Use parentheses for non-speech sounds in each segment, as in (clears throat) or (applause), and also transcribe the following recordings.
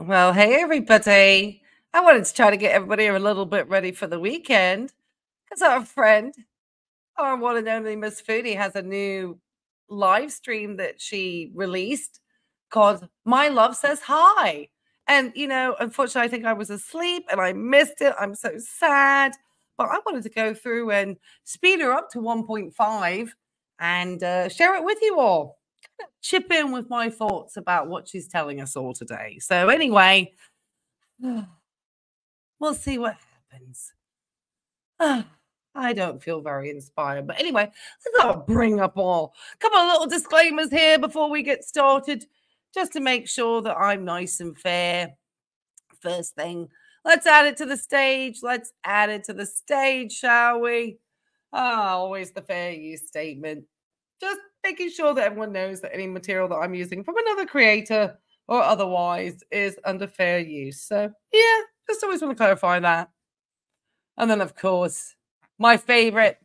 Well, hey, everybody. I wanted to try to get everybody a little bit ready for the weekend because our friend, our one and only Miss Foodie, has a new live stream that she released called My Love Says Hi. And, you know, unfortunately, I think I was asleep and I missed it. I'm so sad. But I wanted to go through and speed her up to 1.5 and uh, share it with you all chip in with my thoughts about what she's telling us all today. So, anyway, (sighs) we'll see what happens. (sighs) I don't feel very inspired, but anyway, let's not bring up all couple of little disclaimers here before we get started, just to make sure that I'm nice and fair. First thing, let's add it to the stage. Let's add it to the stage, shall we? Ah, oh, always the fair use statement. Just making sure that everyone knows that any material that I'm using from another creator or otherwise is under fair use. So, yeah, just always want to clarify that. And then, of course, my favorite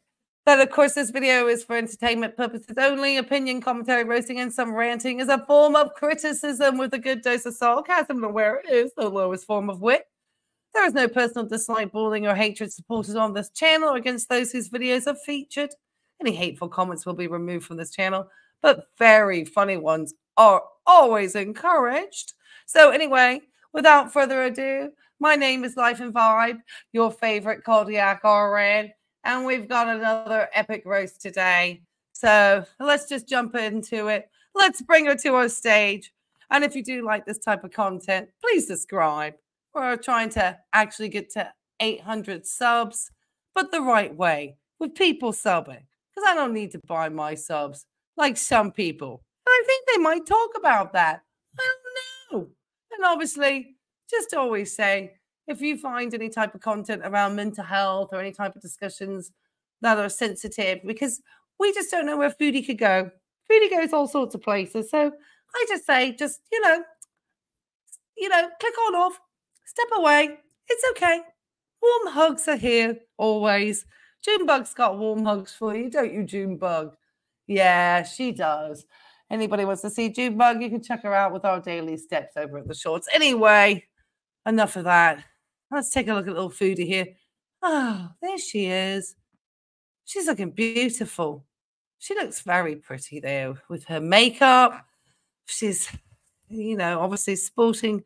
that, of course, this video is for entertainment purposes only. Opinion, commentary, roasting, and some ranting is a form of criticism with a good dose of sarcasm, and where it is the lowest form of wit. There is no personal dislike, bullying, or hatred supported on this channel against those whose videos are featured. Any hateful comments will be removed from this channel, but very funny ones are always encouraged. So, anyway, without further ado, my name is Life in ViBe, your favorite Cardiac RN, and we've got another epic roast today. So, let's just jump into it. Let's bring her to our stage. And if you do like this type of content, please subscribe. We're trying to actually get to 800 subs, but the right way with people subbing because I don't need to buy my subs like some people. And I think they might talk about that. I don't know. And obviously, just always say if you find any type of content around mental health or any type of discussions that are sensitive, because we just don't know where foodie could go. Foodie goes all sorts of places. So I just say, just, you know, you know, click on off, step away. It's okay. Warm hugs are here always. Junebug's got warm hugs for you, don't you, Junebug? Yeah, she does. Anybody wants to see Junebug, you can check her out with our daily steps over at the shorts. Anyway, enough of that. Let's take a look at little foodie here. Oh, there she is. She's looking beautiful. She looks very pretty there with her makeup. She's, you know, obviously sporting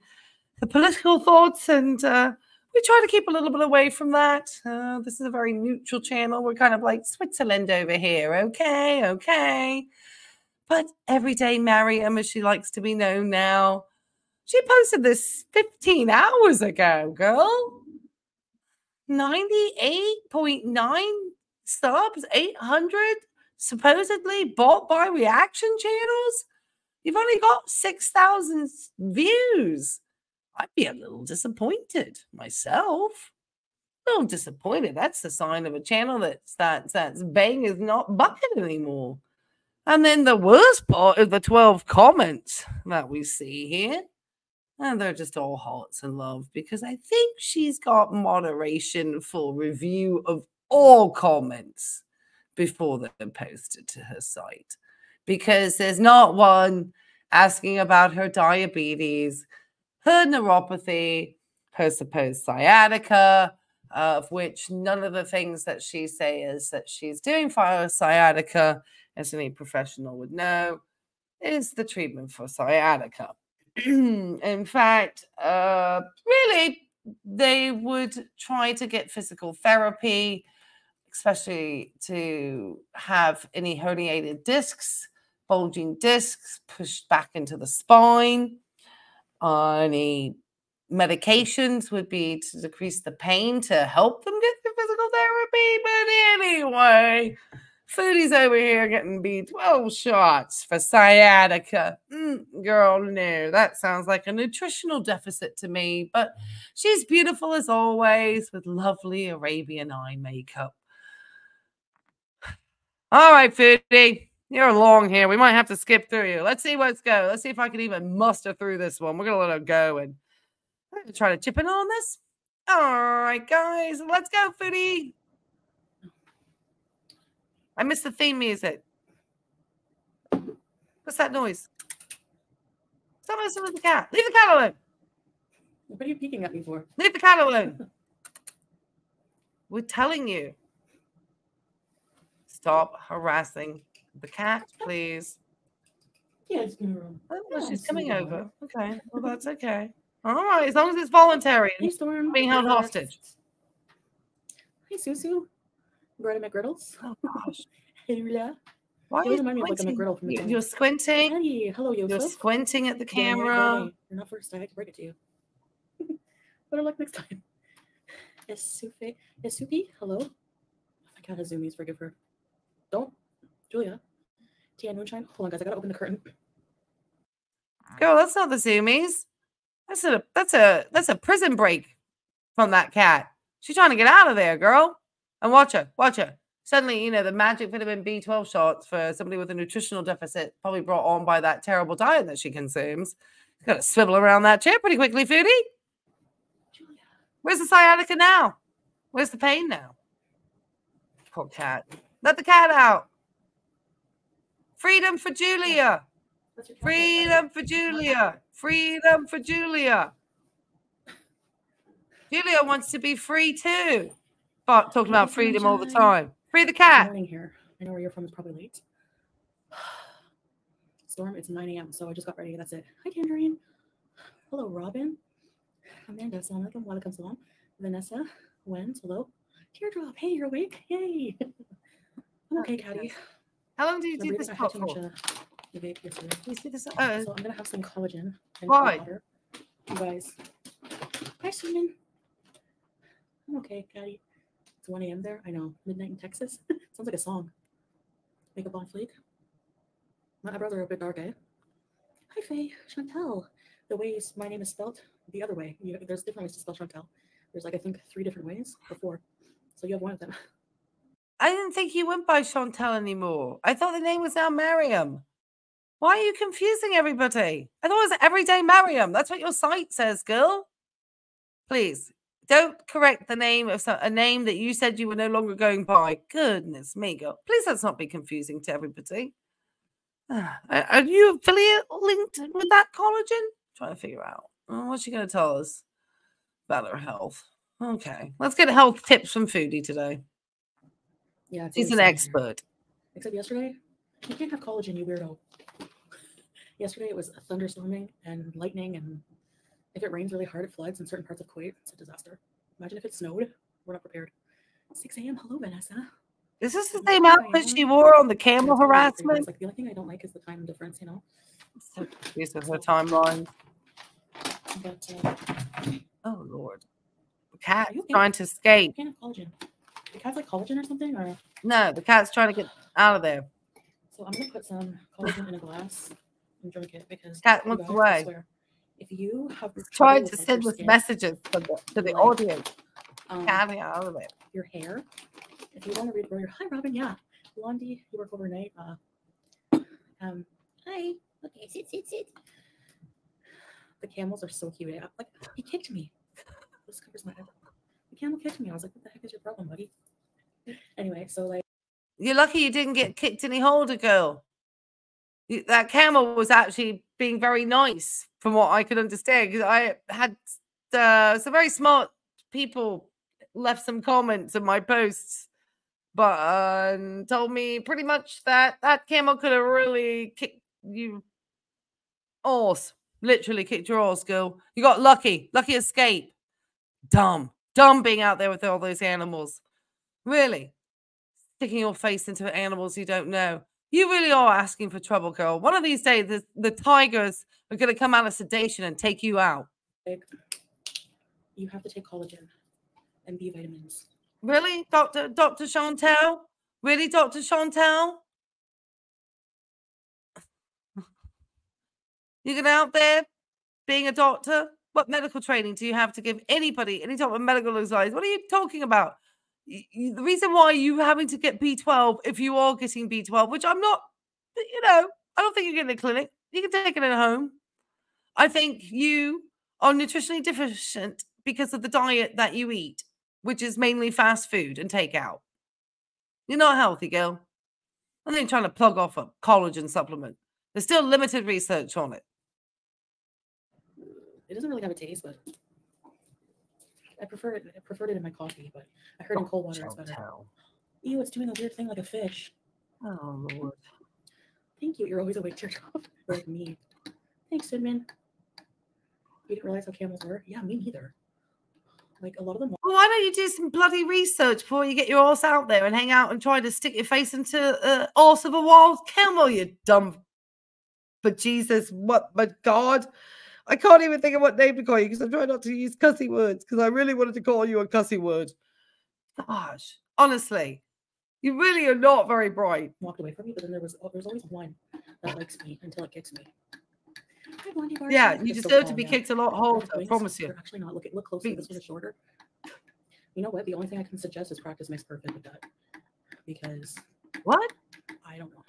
the political thoughts and uh, we try to keep a little bit away from that. Uh, this is a very neutral channel. We're kind of like Switzerland over here. Okay, okay. But everyday Mariam, as she likes to be known now, she posted this 15 hours ago, girl. 98.9 subs, 800 supposedly bought by reaction channels. You've only got 6,000 views. I'd be a little disappointed myself. A little disappointed. That's the sign of a channel that's that's that's bang is not bucket anymore. And then the worst part of the 12 comments that we see here. And they're just all hearts and love because I think she's got moderation for review of all comments before they're posted to her site. Because there's not one asking about her diabetes, her neuropathy, her supposed sciatica, of which none of the things that she says that she's doing for her sciatica, as any professional would know, is the treatment for sciatica. (clears throat) In fact, uh, really, they would try to get physical therapy, especially to have any herniated discs, bulging discs pushed back into the spine any medications would be to decrease the pain to help them get the physical therapy. But anyway, Foodie's over here getting B12 shots for sciatica. Mm, girl, no, that sounds like a nutritional deficit to me. But she's beautiful as always with lovely Arabian eye makeup. All right, Foodie. You're long here. We might have to skip through you. Let's see what's go. Let's see if I can even muster through this one. We're gonna let it go and try to chip in on this. All right, guys, let's go, Foodie. I miss the theme music. What's that noise? Stop messing with the cat. Leave the cat alone. What are you peeking at me for? Leave the cat alone. We're telling you. Stop harassing the cat, please. Yes, girl. Oh, well, she's coming over. Okay. Well, that's okay. All right. As long as it's voluntary. Hey, Storm. being held Yes. hostage. Hey, Susu. Greta McGriddles. Oh, gosh. (laughs) Hey, Rula. Why You remind me of like a? McGriddle from the. You're squinting. Hey, hello, You're squinting at the Don't worry, don't camera. worry. You're not first. I had to break it to you. (laughs) Better luck next time. (laughs) Esufe, Esupi, hello. Oh my god, has zoomies. Forgive her. Don't, Julia. Tia Moonshine. Hold on, guys. I gotta open the curtain. Girl, that's not the zoomies. That's a that's a that's a prison break from that cat. She's trying to get out of there, girl. And watch her, watch her. Suddenly, you know, the magic vitamin B12 shots for somebody with a nutritional deficit, probably brought on by that terrible diet that she consumes. Got to swivel around that chair pretty quickly, Foodie. Julia. Where's the sciatica now? Where's the pain now? Poor cat. Let the cat out. Freedom for Julia. That's your cat, Freedom for Julia. Freedom for Julia. Julia wants to be free too. But talking about freedom all the time. Free the Good cat. morning here. I know where you're from is probably late. (sighs) Storm, it's 9 a.m., so I just got ready. That's it. Hi, Tangerine. Hello, Robin. Amanda, Assalamualaikum. Walaikum salam. Vanessa, Wenz, hello. Teardrop, hey, you're awake. Yay. (laughs) I'm okay, Caddy. How long do you do this pot for? uh, the vape yesterday. Do you see this? So Oh, I'm gonna have some collagen and Why? water. You guys. Hi, Susan. I'm okay, Caddy. It's 1 a.m. there. I know. Midnight in Texas. (laughs) Sounds like a song. Makeup on fleek. My eyebrows are a bit dark, eh? Hi, Faye. Chantel. The way my name is spelled the other way. You, there's different ways to spell Chantel. There's like, I think, three different ways or four. So you have one of them. (laughs) I didn't think he went by Chantel anymore. I thought the name was now Mariam. Why are you confusing everybody? I thought it was Everyday Mariam. That's what your site says, girl. Please don't correct the name of some, a name that you said you were no longer going by. Goodness me, girl. Please let's not be confusing to everybody. (sighs) Ah, Are you affiliate linked with that collagen? Trying to figure out. Oh, what's she going to tell us about her health? Okay, let's get health tips from Foodie today. Yeah, it's He's really an expert. Except yesterday, you can't have collagen, you weirdo. (laughs) yesterday it was thunderstorming and lightning, and if it rains really hard, it floods in certain parts of Kuwait. It's a disaster. Imagine if it snowed. We're not prepared. 6 a.m. Hello, Vanessa. Is this the same outfit she wore on the camel harassment? Like the only thing I don't like is the time difference, you know. So confused with her timeline. But uh, Oh lord, the cat Are trying to escape. can't have collagen. The cat's like collagen or something, or No, the cat's trying to get out of there. so I'm gonna put some collagen in a glass and drink it because Cat wants guys, away. swear, if you have trying to send us skin, messages to the, to the like, audience. um, Cat out of there. your hair. If you want to read your hi Robin, yeah. Blondie, you work overnight. Uh um hi. Okay, sit, sit, sit. The camels are so cute. eh? Like he kicked me. (laughs) This covers my head. Camel kicked me. I was like, what the heck is your problem, buddy? Anyway, so like You're lucky you didn't get kicked any holder, girl. That camel was actually being very nice, from what I could understand. Because I had uh, some very smart people left some comments on my posts, but uh, told me pretty much that that camel could have really kicked you horse, literally kicked your horse, girl. You got lucky, lucky escape. Dumb, dumb being out there with all those animals. Really sticking your face into animals you don't know. You really are asking for trouble, girl. One of these days, the, the tigers are going to come out of sedation and take you out. you have to take collagen and B vitamins. Really, Doctor Doctor Chantel? Really, Doctor Chantel? (laughs) You going out there being a doctor? What medical training do you have to give anybody any type of medical advice? What are you talking about? The reason why you having to get B12 if you are getting B12, which I'm not, you know, I don't think you're getting a clinic. You can take it at home. I think you are nutritionally deficient because of the diet that you eat, which is mainly fast food and takeout. You're not healthy, girl. Not even trying to plug off a collagen supplement. There's still limited research on it. It doesn't really have a taste, but I prefer it. I preferred it in my coffee, but I heard in cold water it's better. tell. Ew, it's doing a weird thing like a fish. Oh Lord. Thank you. You're always awake, teardrop. You're like me. Thanks, Sidman. You didn't realize how camels were? Yeah, me neither. Like a lot of them. Well, why don't you do some bloody research before you get your horse out there and hang out and try to stick your face into uh, a horse of a wild camel, you dumb. But Jesus, what? But God, I can't even think of what name to call you because I'm trying not to use cussy words because I really wanted to call you a cussy word. Gosh, honestly, you really are not very bright. walked away from me, but then there was oh, there's always one that likes me until it kicks me. Yeah, you deserve to be now. kicked a lot harder. I promise you. Actually not. Look at look closely. This one is shorter. You know what? The only thing I can suggest is practice makes perfect with that, because What? I don't know.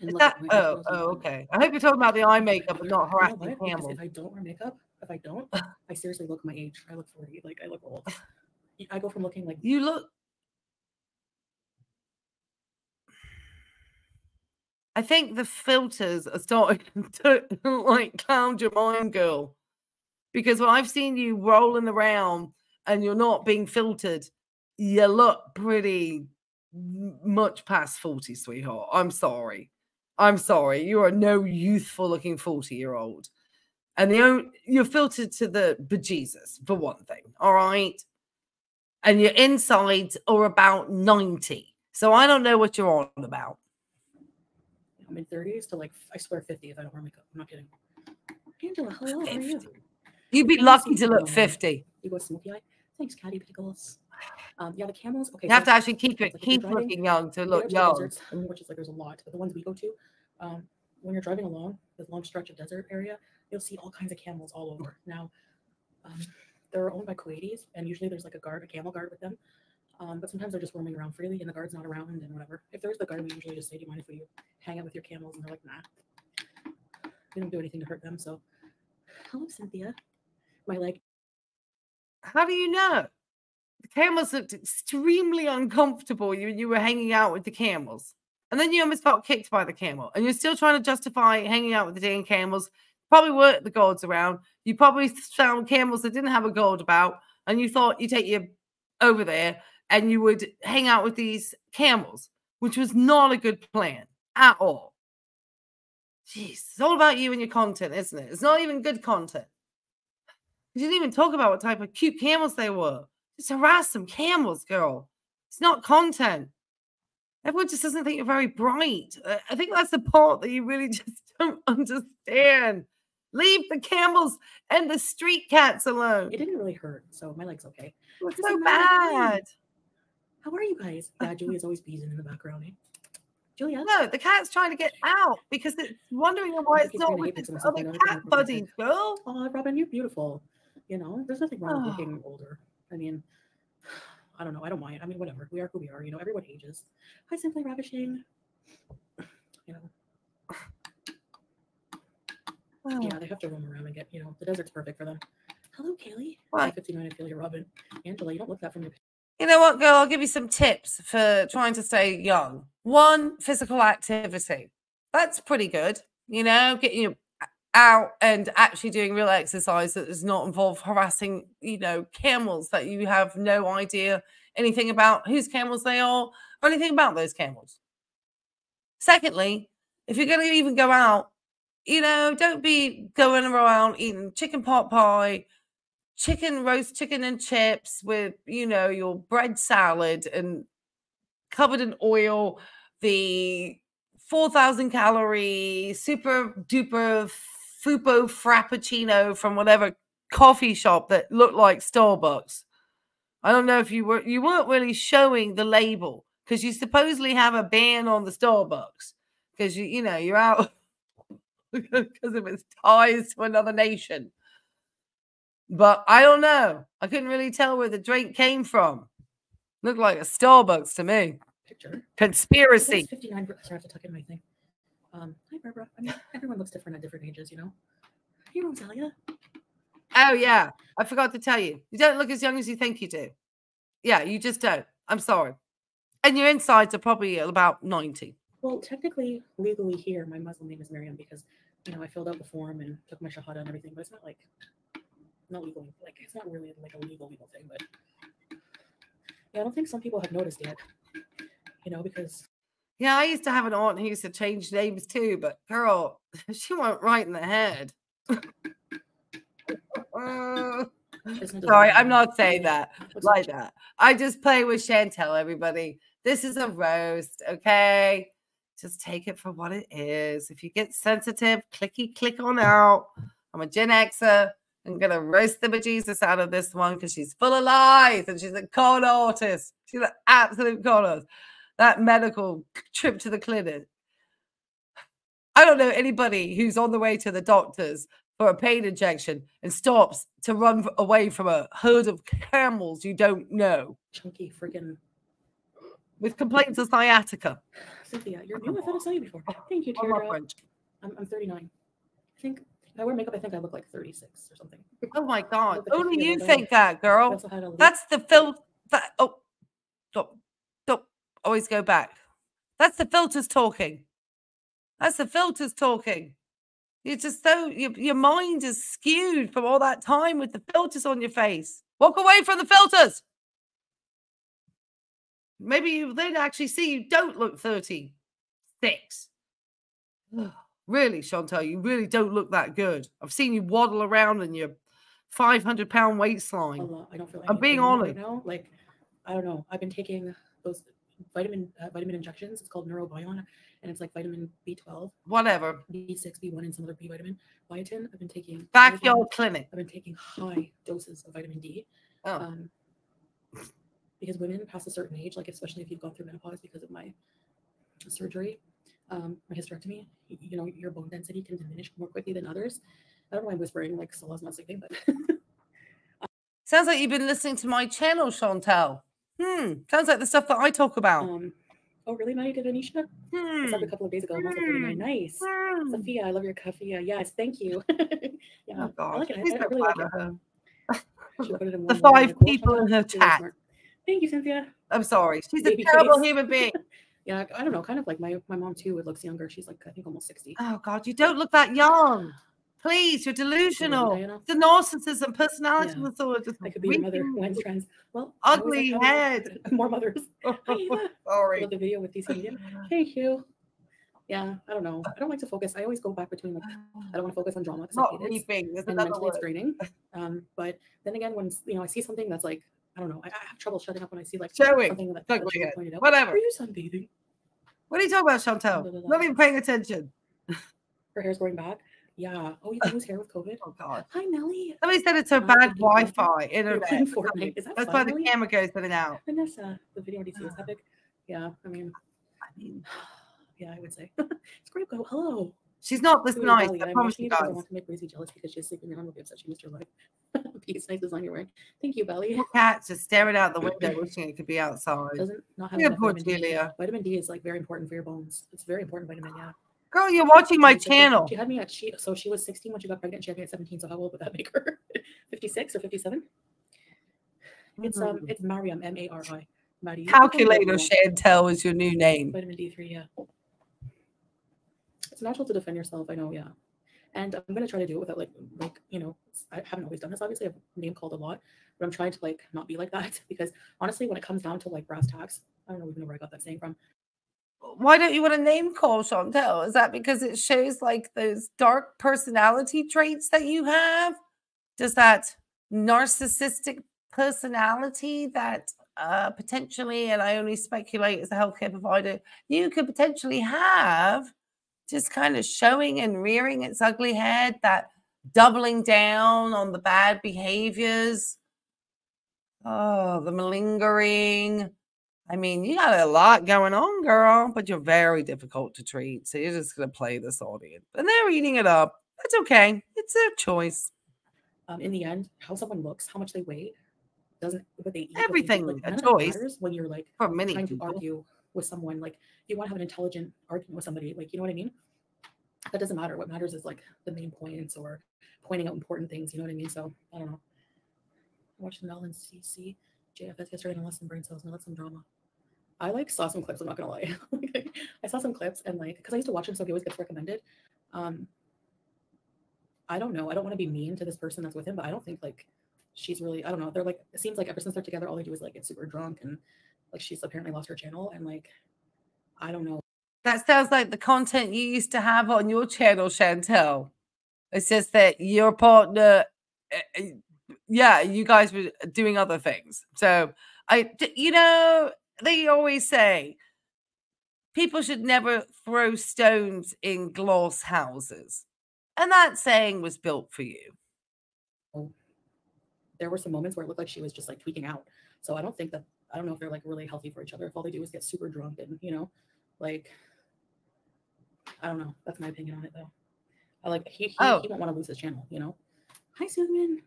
That? Oh, oh, okay. I hope you're talking about the eye makeup and not You know harassing what? Because camels. If I don't wear makeup, if I don't, (laughs) I seriously look my age. I look 40. Like I look old. (laughs) I go from looking like You look. I think the filters are starting (laughs) to like cloud your mind, girl. Because when I've seen you rolling around and you're not being filtered, you look pretty much past 40, sweetheart. I'm sorry. I'm sorry. You are no youthful looking 40 year old. And the only, you're filtered to the bejesus, for one thing. All right and your insides are about 90. So I don't know what you're on about. mid 30s to like I swear 50 if I don't wear makeup. I'm not kidding. Angela, hello. How are you? You'd be lucky to look 50. You go smoky eye. Thanks, Caddy Pickles. Um, yeah, the camels. Okay, You have to actually keep it, you're keep looking young to look young. deserts, which is like there's a lot, but the ones we go to, um, when you're driving along this long stretch of desert area, you'll see all kinds of camels all over. Now, um, they're owned by Kuwaitis, and usually there's like a guard, a camel guard with them. Um, but sometimes they're just roaming around freely, and the guard's not around, and whatever. If there's the guard, we usually just say, "Do you mind if we hang out with your camels?" And they're like, "Nah." We don't do anything to hurt them. So, hello, Cynthia. My leg. How do you know? The camels looked extremely uncomfortable. You you were hanging out with the camels, and then you almost got kicked by the camel, and you're still trying to justify hanging out with the damn camels. Probably weren't the gods around. You probably found camels that didn't have a god about, and you thought you'd take you over there and you would hang out with these camels, which was not a good plan at all. Jeez, it's all about you and your content, isn't it? It's not even good content. You didn't even talk about what type of cute camels they were. Just harass some camels, girl. It's not content. Everyone just doesn't think you're very bright. Uh, I think that's the part that you really (laughs) just don't understand. Leave the camels and the street cats alone. It didn't really hurt, so my leg's okay. It's so bad. How are you guys? Yeah, Julia's always beezing in the background. Eh? Julia, No, the cat's trying to get out because it's wondering why it's not with its other cat buddies, girl. oh, Robin, you're beautiful. You know, there's nothing wrong with Oh. looking older. I mean, (sighs) I don't know. I don't mind. I mean, whatever. We are who we are. You know, everyone ages. Hi, simply ravishing. You know, Oh. yeah, they have to roam around and get. You know, the desert's perfect for them. Hello, Kaylee. Why? 59, I feel you, Robin. Angela, you don't look that from your You know what, girl? I'll give you some tips for trying to stay young. One, physical activity. That's pretty good. You know, getting you out and actually doing real exercise that does not involve harassing, you know, camels that you have no idea anything about whose camels they are or anything about those camels. Secondly, if you're going to even go out, you know, don't be going around eating chicken pot pie, chicken roast chicken and chips with you know your bread salad and covered in oil the 4000 calorie super duper fupo frappuccino from whatever coffee shop that looked like starbucks i don't know if you were you weren't really showing the label because you supposedly have a ban on the starbucks because you you know you're out (laughs) because of its ties to another nation but I don't know. I couldn't really tell where the drink came from. Looked like a Starbucks to me. picture. Conspiracy. 59. Sorry, I have to tuck in my thing. Um, hi, Barbara. I mean, (laughs) everyone looks different at different ages, you know? Hey, Rosalia. Oh yeah, I forgot to tell you. You don't look as young as you think you do. Yeah, you just don't. I'm sorry. And your insides are probably about 90. Well, technically, legally here, my Muslim name is Mariam because, you know, I filled out the form and took my shahada and everything, but it's not like not legal, like it's not really like a legal legal thing, but yeah, I don't think some people have noticed yet. You know, because Yeah, I used to have an aunt who used to change names too, but girl, (laughs) she went right in the head. Uh, (laughs) Sorry, I'm not saying that like that. I just play with Chantel, everybody. This is a roast, okay? Just take it for what it is. If you get sensitive, clicky click on out. I'm a Gen Xer. I'm gonna roast the bejesus out of this one because she's full of lies and she's a con artist. She's an absolute con artist. That medical trip to the clinic. I don't know anybody who's on the way to the doctors for a pain injection and stops to run away from a herd of camels you don't know Chunky freaking with complaints of sciatica. Cynthia. You're you. I thought I saw you before. Oh, Thank you, Teardrop. I'm, I'm 39. I think if I wear makeup, I think I look like 36 or something. Oh my God. Only you think that, girl. had a That's the filter. That, oh, always go back. That's the filters talking. That's the filters talking. You're just so, your, your mind is skewed from all that time with the filters on your face. Walk away from the filters. Maybe you then actually see you don't look 36. (sighs) really, Chantal, you really don't look that good. I've seen you waddle around in your 500 pound waistline. Oh, I don't feel I'm being honest. right now. Like, I don't know. I've been taking those vitamin uh, vitamin injections. It's called Neurobion, and it's like vitamin B12, Whatever. B6, B1, and some other B vitamin. Biotin. I've been taking. Backyard clinic. I've been taking high doses of vitamin D. Oh. Um, because women past a certain age, like especially if you've gone through menopause because of my surgery, um, my hysterectomy, you know, your bone density can diminish more quickly than others. I don't know why I'm whispering like Sala's not sleeping, but (laughs) Sounds like you've been listening to my channel, Chantal. Hmm. Sounds like the stuff that I talk about. um, oh really, Maddie did Anisha? I saw Hmm. a couple of days ago. I'm also 39. Nice. Hmm. Sophia, I love your coffee. Yes, thank you. (laughs) yeah, Oh I God. like it. I, I really like it. her. She put it in (laughs) The five cool, people in her chat. Thank you, Cynthia. I'm sorry. She's a terrible face. human being. (laughs) Yeah, I don't know. Kind of like my my mom too. It looks younger. She's like I think almost 60. Oh God, you don't look that young. Please, you're delusional. The narcissism, personality Yeah. disorder, just I could be your mother. with trends? Well, ugly like, oh, head. More mothers. (laughs) (laughs) Sorry. the video with Media. Thank you. Yeah, I don't know. I don't like to focus. I always go back between like I don't want to focus on drama because I Not hate it. weeping. And another mentally it's draining. (laughs) Um, but then again, when you know I see something that's like I don't know, I, I have trouble shutting up when I see like Showing. something that, that look you at- pointed out. Whatever. Are you sunbathing? What are you talking about, Chantel? Not even paying attention. Her hair's growing back. Yeah. Oh, you lose hair with COVID. Oh God. Hi, Melly. Somebody said it's her I bad think you can. Wi-Fi internet. playing or something. Fortnite. Is that That's why the camera goes in and out. Vanessa, the video on is Ah. epic. Yeah, I mean, I mean, (sighs) yeah, I would say (laughs) it's great. Go hello. she's not this nice. Belly, I promise you because I want to make Gracie jealous because she's sleeping around with me upset she missed her life. (laughs) Peace, nice design you're wearing. Thank you, Belly. Poor cat just staring out the (laughs) window, wishing it could be outside. Doesn't not have Yeah, poor vitamin D. Julia. Vitamin D is like very important for your bones. It's very important vitamin. Yeah. Girl, you're watching my She channel. She had me at she so she was 16 when she got pregnant. She had me at 17. So how old would that make her? (laughs) 56 or 57? It's um Mhm. it's Mariam M A R I. Maddie. you can call me Calculator whatever you want. Chantel is your new name. Vitamin D3, yeah. It's natural to defend yourself, I know, yeah. And I'm gonna try to do it without like like, you know, I haven't always done this, obviously. I've name called a lot, but I'm trying to like not be like that (laughs) because honestly, when it comes down to like brass tacks, I don't know even know where I got that saying from. Why don't you want to name call Chantel? Is that because it shows like those dark personality traits that you have? Does that narcissistic personality that uh, potentially, and I only speculate as a healthcare provider, you could potentially have just kind of showing and rearing its ugly head, that doubling down on the bad behaviors, oh, the malingering. I mean, you got a lot going on, girl, but you're very difficult to treat. So you're just going to play this audience. And they're eating it up. That's okay. It's their choice. Um, in the end, how someone looks, how much they weigh, doesn't what they eat, what they Everything, like, a none of that choice. when you're like For many trying to argue with someone. Like you want to have an intelligent argument with somebody, like you know what I mean? That doesn't matter. What matters is like the main points or pointing out important things. You know what I mean? So I don't know. I watched the Mel and CC JFS yesterday and I lost some brain cells and I let some drama. I like saw some clips. I'm not gonna lie. (laughs) I saw some clips and like because I used to watch him, so he always gets recommended. Um, I don't know. I don't want to be mean to this person that's with him, but I don't think like she's really. I don't know. They're like. It seems like ever since they're together, all they do is like get super drunk and like she's apparently lost her channel and like I don't know. That sounds like the content you used to have on your channel, Chantel. It's just that your partner, eh, eh, yeah, you guys were doing other things. So I, you know, they always say people should never throw stones in glass houses. And that saying was built for you. Oh, there were some moments where it looked like she was just like tweaking out. So I don't think that, I don't know if they're like really healthy for each other. If all they do is get super drunk and, you know, like, I don't know. That's my opinion on it though. I like, he, he, oh. he won't want to lose his channel, you know? Hi, Susan.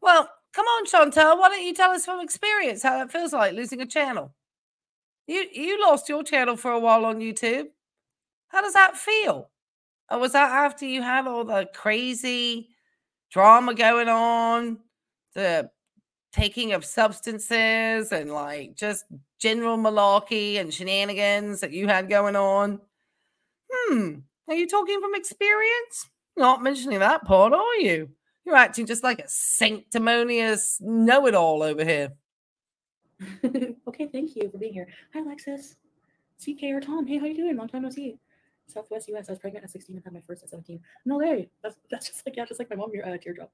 Well, come on, Chantel. Why don't you tell us from experience how that feels like losing a channel? You you lost your channel for a while on YouTube. How does that feel? Or was that after you had all the crazy drama going on, the taking of substances and like just general malarkey and shenanigans that you had going on? Hmm. Are you talking from experience? Not mentioning that part, are you? You're acting just like a sanctimonious know it all over here. (laughs) okay, thank you for being here. Hi, Alexis. CK or Tom. Hey, how you doing? Long time no see. Southwest US. I was pregnant at 16 and had my first at 17. No way. That's that's just like yeah, just like my mom. Your uh, teardrop.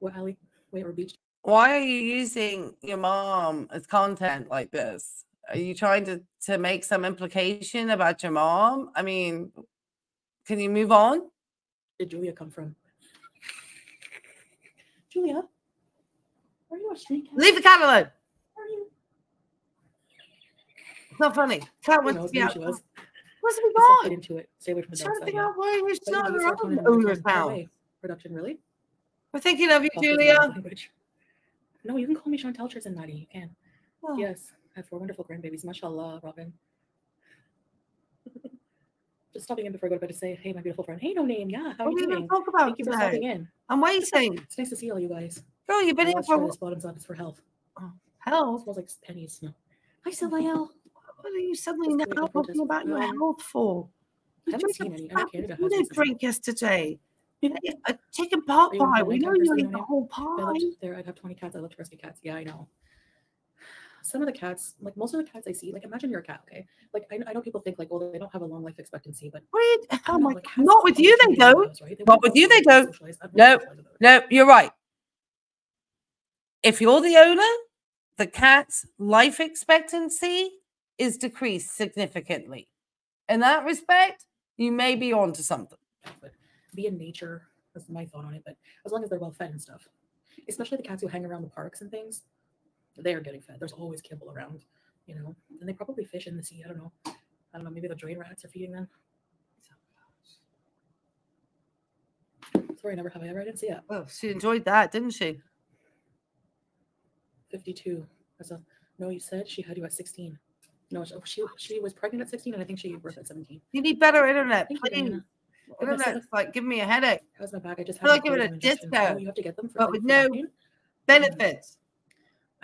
What Ali? Wait, or beach? Why are you using your mom as content like this? Are you trying to to make some implication about your mom? I mean, can you move on? Did Julia come from? Julia, are you a street cat? Leave the cat alone. It's not funny. Cat wants to be out. Was. Where's we going? Into it. Stay away from the dark side. Out why we're not in our own owner's house. Production, really? We're thinking of you, Julia. No, you can call me Chantel Tristan You can. Oh. Yes, I have four wonderful grandbabies. Mashallah, Robin. Just stopping in before I go to bed to say, hey, my beautiful friend. Hey, no name. Yeah, how are you doing? Talk about Thank you for stopping in. I'm waiting. It's nice to see all you guys. Girl, you've been here for this bottoms up. It's for health. Oh, health. It smells like pennies. No. Hi, Sylvia. (laughs) What are you suddenly now talking about your health for? I haven't seen any. I didn't drink yesterday. (laughs) A chicken pot pie. We know you ate the whole pie. There, I'd have 20 cats. I love to rescue cats. Yeah, I know some of the cats, like most of the cats I see, like imagine you're a cat, okay? Like I, I know people think like, well, they don't have a long life expectancy, but what oh my, like, not with you they don't. right? They not with you they don't. No, no, you're right. If you're the owner, the cat's life expectancy is decreased significantly. In that respect, you may be onto something. But be in nature. That's my thought on it. But as long as they're well fed and stuff, especially the cats who hang around the parks and things, they are getting fed. There's always kibble around, you know, and they probably fish in the sea. I don't know. I don't know. Maybe the drain rats are feeding them. Sorry, never have I ever. I didn't see it. Oh, she enjoyed that, didn't she? 52. That's a no. You said she had you at 16. No, she she was pregnant at 16, and I think she gave birth at 17. You need better internet, please. Internet's like giving me a headache. How's my back? I just feel like giving a disco. Oh, you have to get them for but with no benefits.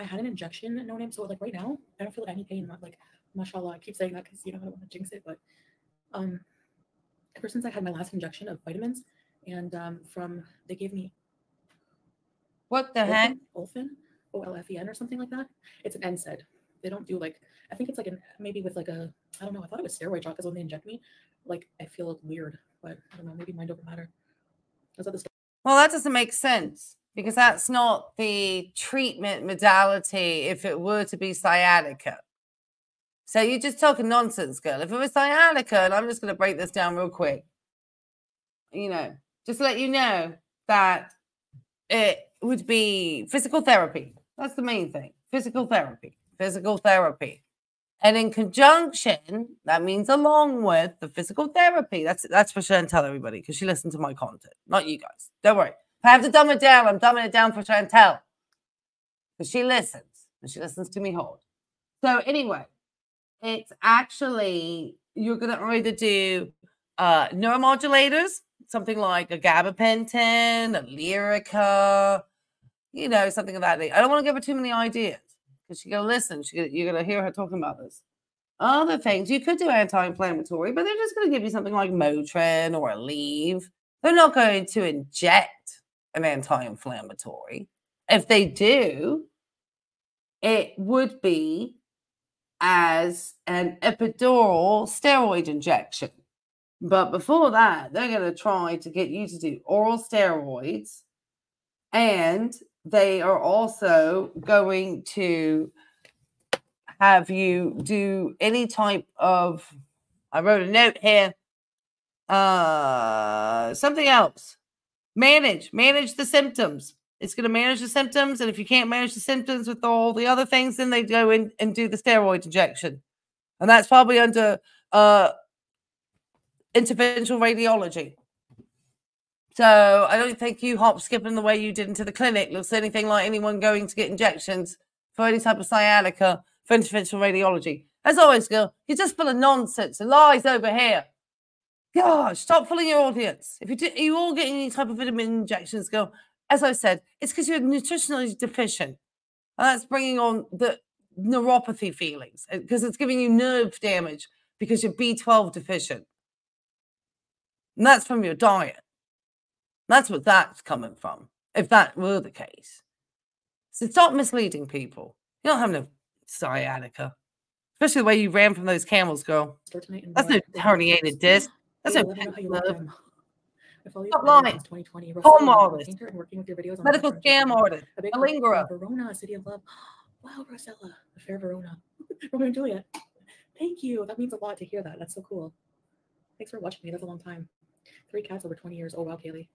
I had an injection, no name. So like right now, I don't feel any pain. Not like, mashallah. I keep saying that because you know I don't want to jinx it, but um, ever since I had my last injection of vitamins, and um, from they gave me what the heck Olfen, O L F E N or something like that. It's an NSAID. They don't do like I think it's like an maybe with like a I don't know. I thought it was steroid drop because when they inject me, like I feel weird, but I don't know. Maybe mind over matter. Well, that doesn't make sense because that's not the treatment modality if it were to be sciatica. So you're just talking nonsense, girl. If it was sciatica, and I'm just going to break this down real quick, you know, just let you know that it would be physical therapy. That's the main thing physical therapy, physical therapy. And in conjunction, that means along with the physical therapy. That's that's for sure and tell everybody because she listened to my content, not you guys. Don't worry. I have to dumb it down, I'm dumbing it down for Chantel. Because she listens and she listens to me hard. So anyway, it's actually you're gonna either do uh neuromodulators, something like a gabapentin, a lyrica, you know, something of that. I don't want to give her too many ideas because she's gonna listen. She, you're gonna hear her talking about this. Other things you could do anti-inflammatory, but they're just gonna give you something like Motrin or Aleve They're not going to inject an anti inflammatory. If they do, it would be as an epidural steroid injection. But before that, they're going to try to get you to do oral steroids. And they are also going to have you do any type of, I wrote a note here, uh, something else. Manage, manage the symptoms. It's going to manage the symptoms. And if you can't manage the symptoms with all the other things, then they go in and do the steroid injection. And that's probably under uh, interventional radiology. So I don't think you hop skipping the way you did into the clinic looks anything like anyone going to get injections for any type of sciatica for interventional radiology. As always, girl, you're just full of nonsense and lies over here. Gosh, stop fooling your audience. If you do, you all getting any type of vitamin injections, girl, as I said, it's because you're nutritionally deficient. And that's bringing on the neuropathy feelings eh, because it's giving you nerve damage because you're B12 deficient. And that's from your diet. That's what that's coming from, if that were the case. So stop misleading people. You don't have no sciatica, especially the way you ran from those camels, girl. That's no herniated disc. That's no nerve. Stop lying. 2020. Home artist. Working with your videos Medical scam artist. Malingera. Verona, City of Love. (gasps) Wow, Rosella. The Fair Verona. (laughs) Romeo and Juliet. Thank you. That means a lot to hear that. That's so cool. Thanks for watching me. That's a long time. Three cats over 20 years. Oh, wow, Kaylee.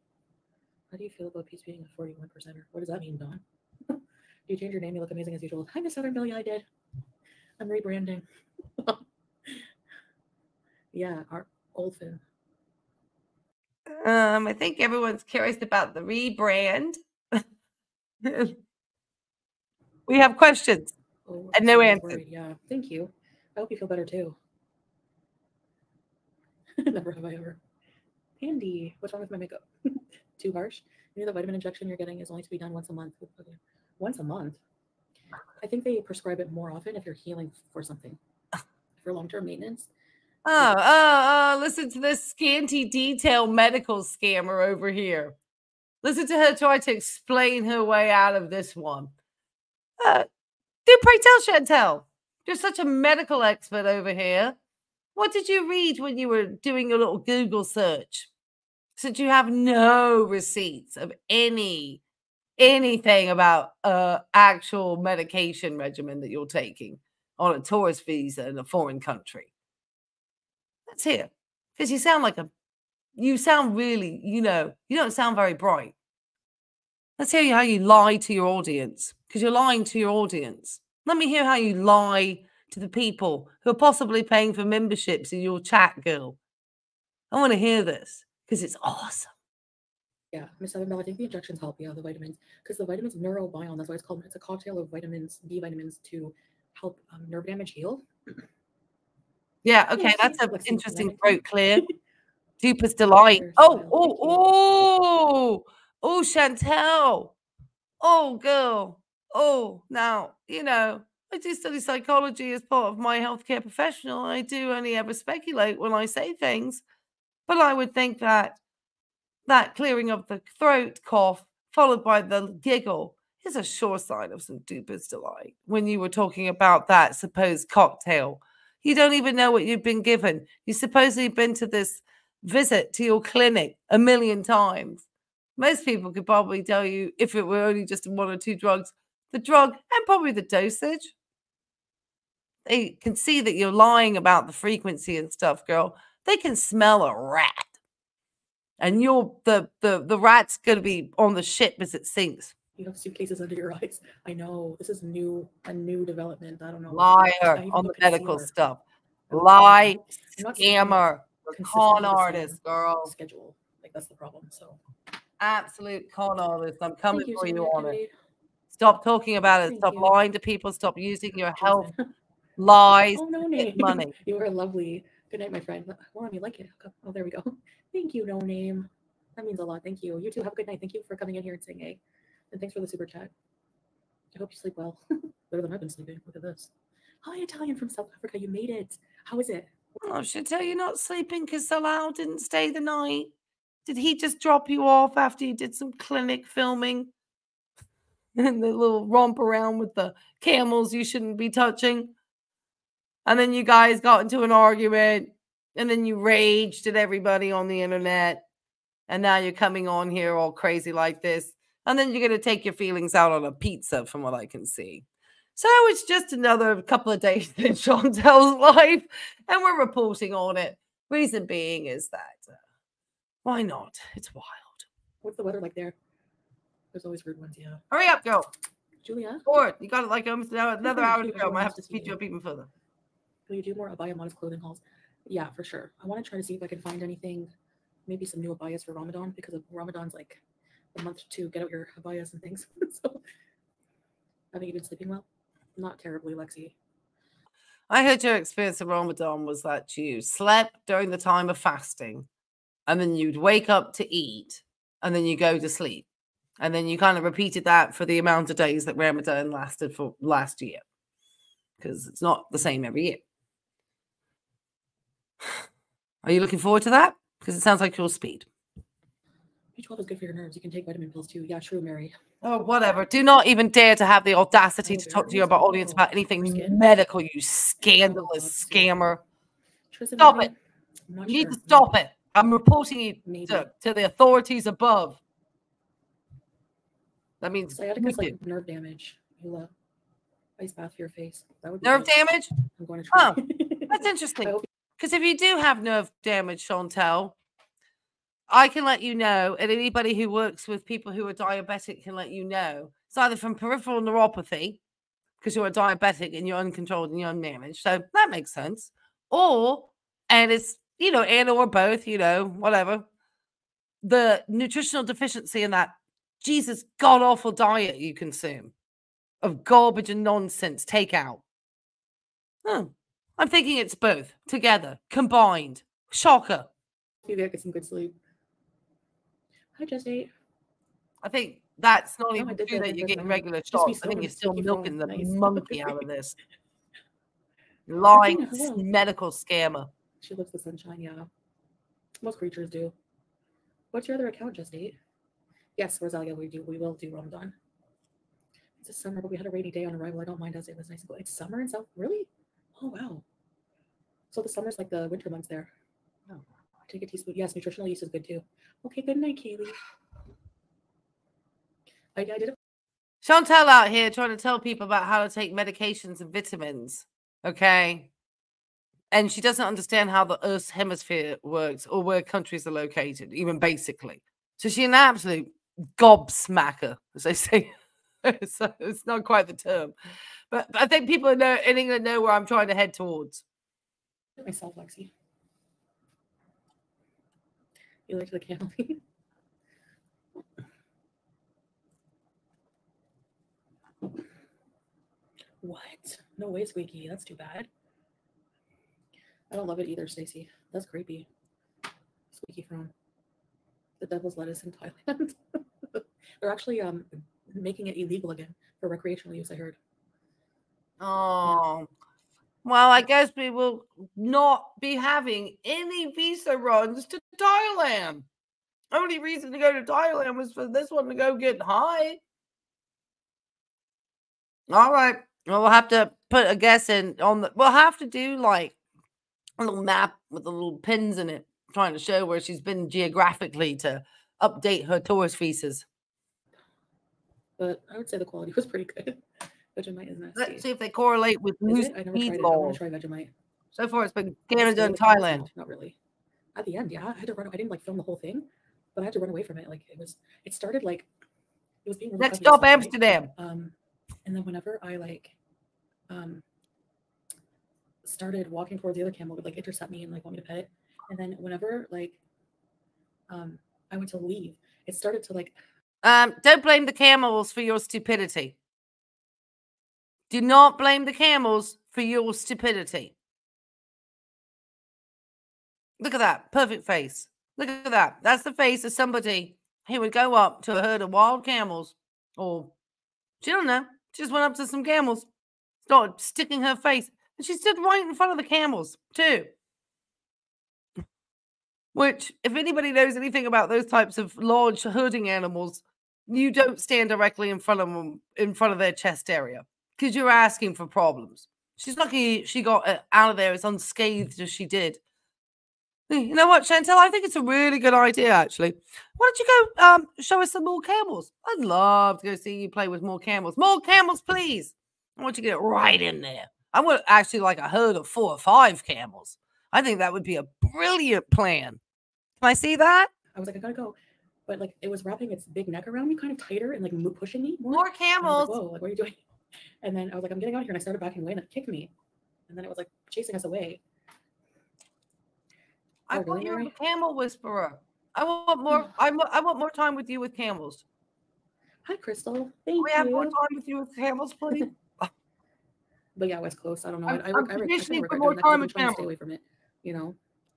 How do you feel about peace being a 41 percenter? What does that mean, Don? do (laughs) you change your name? You look amazing as usual. Hi, Miss Southern Billy. I did. I'm rebranding. (laughs) yeah, our old Finn. Um, I think everyone's curious about the rebrand. (laughs) we have questions oh, and no answers. Yeah, thank you. I hope you feel better too. (laughs) Never have I ever. Andy, what's wrong with my makeup? (laughs) Too harsh? You know, the vitamin injection you're getting is only to be done once a month. Once a month? I think they prescribe it more often if you're healing for something, for long term maintenance. Oh, oh, oh, listen to this scanty detail medical scammer over here. Listen to her try to explain her way out of this one. Uh, do pray tell, Chantel. You're such a medical expert over here. What did you read when you were doing your little Google search? Since you have no receipts of any anything about a actual medication regimen that you're taking on a tourist visa in a foreign country. Let's hear. Because you sound like a, you sound really, you know, you don't sound very bright. Let's hear how you lie to your audience because you're lying to your audience. Let me hear how you lie to the people who are possibly paying for memberships in your chat, girl. I want to hear this because it's awesome. Yeah, Miss Bell, I think the injections help. Yeah, the vitamins, because the vitamins Neurobion. That's why it's called. It's a cocktail of vitamins, B vitamins, to help um, nerve damage heal. Yeah, okay, that's an interesting throat clear. (laughs) Duper's delight. Oh, oh, oh, oh, Chantel. Oh, girl. Oh, now, you know, I do study psychology as part of my healthcare professional. I do only ever speculate when I say things, but I would think that that clearing of the throat cough followed by the giggle is a sure sign of some duper's delight. When you were talking about that supposed cocktail, you don't even know what you've been given. You supposedly been to this visit to your clinic a million times. Most people could probably tell you if it were only just one or two drugs, the drug and probably the dosage they can see that you're lying about the frequency and stuff, girl. They can smell a rat. And you're the the the rat's gonna be on the ship as it sinks. You have suitcases under your (laughs) eyes. I know this is new, a new development. I don't know. Liar on the medical stuff. Lie, scammer, con artist, girl. Schedule. Like that's the problem. So absolute con artist. I'm coming for you on it. Stop talking about it. Thank stop you. lying to people. Stop using your health lies, (laughs) oh, no name. money. (laughs) you are lovely. Good night, my friend. Well, you like it. Oh, there we go. Thank you, no name. That means a lot. Thank you. You too. Have a good night. Thank you for coming in here and saying hey. And thanks for the super chat. I hope you sleep well. (laughs) Better than I've been sleeping. Look at this. Hi, Italian from South Africa. You made it. How is it? Oh, I should tell you not sleeping because Salao didn't stay the night. Did he just drop you off after you did some clinic filming? (laughs) And the little romp around with the camels you shouldn't be touching. And then you guys got into an argument. And then you raged at everybody on the internet. And now you're coming on here all crazy like this. And then you're going to take your feelings out on a pizza, from what I can see. So it's just another couple of days (laughs) in Chantal's life, and we're reporting on it. Reason being is that uh, why not? It's wild. What's the weather like there? There's always weird ones, yeah. Hurry up, girl. Julia, Forward. You got it like almost an hour, another hour to go. I Might have to to speed you up even further. will you do more Abaya modest clothing hauls? Yeah, for sure. I want to try to see if I can find anything, maybe some new Abayas for Ramadan because of Ramadan's like a month to get out your Abayas and things. (laughs) so, haven't you been sleeping well? Not terribly, Lexi. I heard your experience of Ramadan was that you slept during the time of fasting, and then you'd wake up to eat, and then you go to sleep. And then you kind of repeated that for the amount of days that Ramadan lasted for last year. Because it's not the same every year. (sighs) Are you looking forward to that? Because it sounds like your speed. B12 is good for your nerves. You can take vitamin pills too. Yeah, true, Mary. Oh, whatever. Do not even dare to have the audacity Oh, to talk to your about audience about anything medical, you scandalous scammer. Tristan, Stop it. You need to stop it. I'm reporting you to, to the authorities above. That means Sciatica is wicked. like nerve damage. Eula. Ice bath for your face. That would be nerve good. damage. I'm going to Huh. try. (laughs) That's interesting. Because if you do have nerve damage, Chantal, I can let you know, and anybody who works with people who are diabetic can let you know. It's either from peripheral neuropathy, because you're a diabetic and you're uncontrolled and you're unmanaged. So that makes sense. Or, and it's, you know, and or both, you know, whatever. The nutritional deficiency in that Jesus god awful diet you consume of garbage and nonsense takeout. Hmm. I'm thinking it's both together, combined. Shocker. maybe I get some good sleep. Hi, Just Eight. I think that's not No, even true that you're getting regular Just shots. I think you're still milking the. Nice. monkey out of this. (laughs) Lying medical scammer. She loves the sunshine, yeah. Most creatures do. What's your other account, Just Eight? Yes, Rosalia, we do. We will do Ramadan. It's a summer, but we had a rainy day on arrival. I don't mind as it was nice and cool. It's summer in South. Really? Oh wow. So the summer's like the winter months there. Oh. Take a teaspoon. Yes, nutritional yeast is good too. Okay, good night, Kaylee. I, I did. Chantal out here trying to tell people about how to take medications and vitamins. Okay. And she doesn't understand how the Earth's hemisphere works or where countries are located, even basically. So she's an absolute gobsmacker, as they (laughs) say. so it's not quite the term. But, but I think people know in England know where I'm trying to head towards. myself, Lexi. You like the canopy? (laughs) what? No way, Squeaky. That's too bad. I don't love it either, Stacy. That's creepy. Squeaky from the Devil's Lettuce in Thailand. (laughs) They're actually um making it illegal again for recreational use. I heard. Oh, well, I guess we will not be having any visa runs to Thailand. Only reason to go to Thailand was for this one to go get high. All right. Well, we'll have to put a guess in on the. We'll have to do like a little map with the little pins in it, trying to show where she's been geographically to update her tourist visas. But I would say the quality was pretty good. (laughs) Vegemite is nasty. Let's see if they correlate with loose it? I never speed tried it. I want laws. to try Vegemite. So far, it's been Canada and. Thailand. Not really. At the end, yeah, I had to run. Away. I didn't like film the whole thing, but I had to run away from it. Like it was. It started like it was being. really Next stop, right? Amsterdam. Um, and then whenever I like, um, started walking towards the other camel, would like intercept me and like want me to pet it. And then whenever like, um, I went to leave, it started to like Um, don't blame the camels for your stupidity. Do not blame the camels for your stupidity. Look at that perfect face. Look at that. That's the face of somebody who would go up to a herd of wild camels, or she don't know. She just went up to some camels, started sticking her face, and she stood right in front of the camels too. which, if anybody knows anything about those types of large herding animals, you don't stand directly in front of them, in front of their chest area, because you're asking for problems. She's lucky she got uh, out of there as unscathed as she did. You know what, Chantel? I think it's a really good idea, actually. Why don't you go um, show us some more camels? I'd love to go see you play with more camels. More camels, please. I want you to get right in there. I want actually like a herd of four or five camels. I think that would be a brilliant plan. Can I see that? I was like, I gotta go, but like it was wrapping its big neck around me, kind of tighter and like pushing me more. More And I was camels. like, Whoa, like what are you doing? And then I was like, I'm getting out of here, and I started backing away, and it kicked me, and then it was like chasing us away. I Oh, want really, a camel whisperer. I want more. I want. I want more time with you with camels. Hi, Crystal. Thank we have more time with you with camels, (laughs) please? But yeah, West Coast. I don't know. I'm- I, I, I'm I, I for more doing that 'cause time I'm with to stay away from it. You know.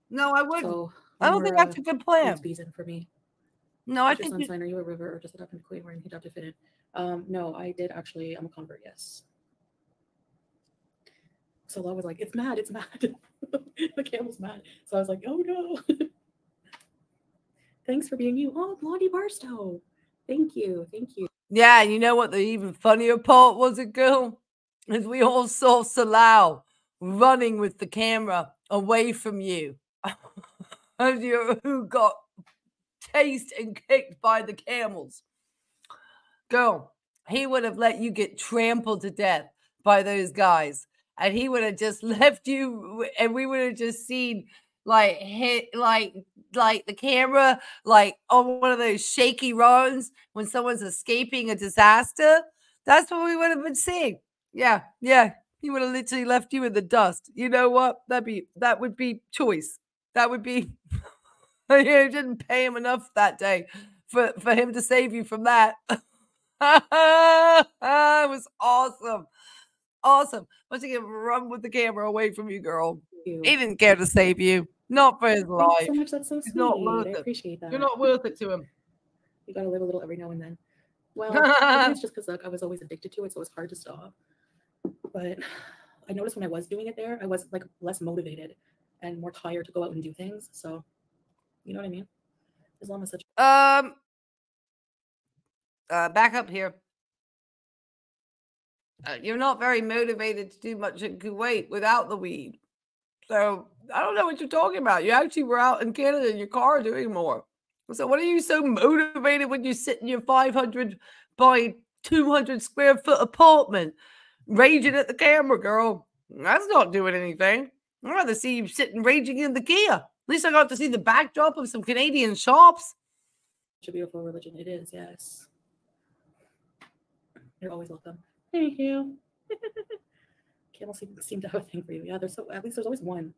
No, I wouldn't. So I don't think that's uh, a good plan. season for me. No, I think sun you. Are you a river or just adopted queen or adopted fit in? Um, no, I did actually. I'm a convert. Yes. So I was like, it's mad, it's mad. (laughs) the camel's mad. So I was like, oh no. (laughs) Thanks for being you. Oh, Blondie Barstow. Thank you. Thank you. Yeah, and you know what the even funnier part was, it girl? Is we all saw Salah running with the camera away from you. (laughs) As you who got chased and kicked by the camels. Girl, he would have let you get trampled to death by those guys. And he would have just (laughs) left you and we would have just seen like hit like like the camera like on one of those shaky runs when someone's escaping a disaster. That's what we would have been seeing. Yeah, yeah. He would have literally left you in the dust. You know what? That'd be that would be choice. That would be (laughs) you didn't pay him enough that day for, for him to save you from that. (laughs) (laughs) it was awesome. Awesome. Once again, run with the camera away from you, girl. You. He didn't care to save you. Not for his life. so much. That's so sweet. not worth I it. appreciate that. You're not worth it to him. you gotta live a little every now and then. Well, it's (laughs) just because like I was always addicted to it, so it's hard to stop. But (sighs) I noticed when I was doing it there, I was like less motivated and more tired to go out and do things. So, you know what I mean? Islam is such. Um, uh, back up here. Uh, you're not very motivated to do much in Kuwait without the weed. So I don't know what you're talking about. You actually were out in Canada in your car doing more. So what are you so motivated when you sit in your 500 by 200 square foot apartment, raging at the camera, girl? That's not doing anything. I'd rather see you sitting raging in the Kia. At least I got to see the backdrop of some Canadian shops. such a beautiful religion. It is, yes. You're always welcome. Thank you. (laughs) Camels seem, seem to have a thing for you. Yeah, there's so at least there's always one.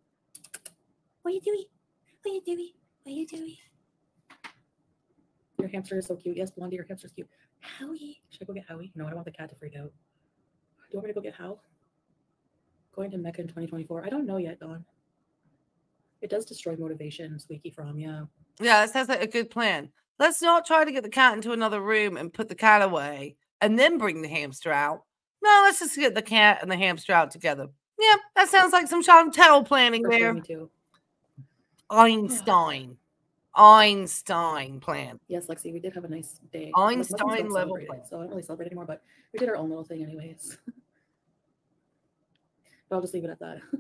What are you doing? What are you doing? What are you doing? Your hamster is so cute. Yes, Blondie, your hamster's cute. Howie. Should I go get Howie? No, I don't want the cat to freak out. Do you want me to go get How? Going to Mecca in 2024. I don't know yet, Dawn. It does destroy motivation, Squeaky from, yeah. Yeah, that sounds like a good plan. Let's not try to get the cat into another room and put the cat away and then bring the hamster out. No, let's just get the cat and the hamster out together. Yeah, that sounds like some Chantal planning there. me too. Einstein. Einstein plan. Yes, Lexi, we did have a nice day. Like, Muslims don't Einstein level plan. So I don't really celebrate anymore, but we did our own little thing anyways. (laughs) but I'll just leave it at that. (laughs)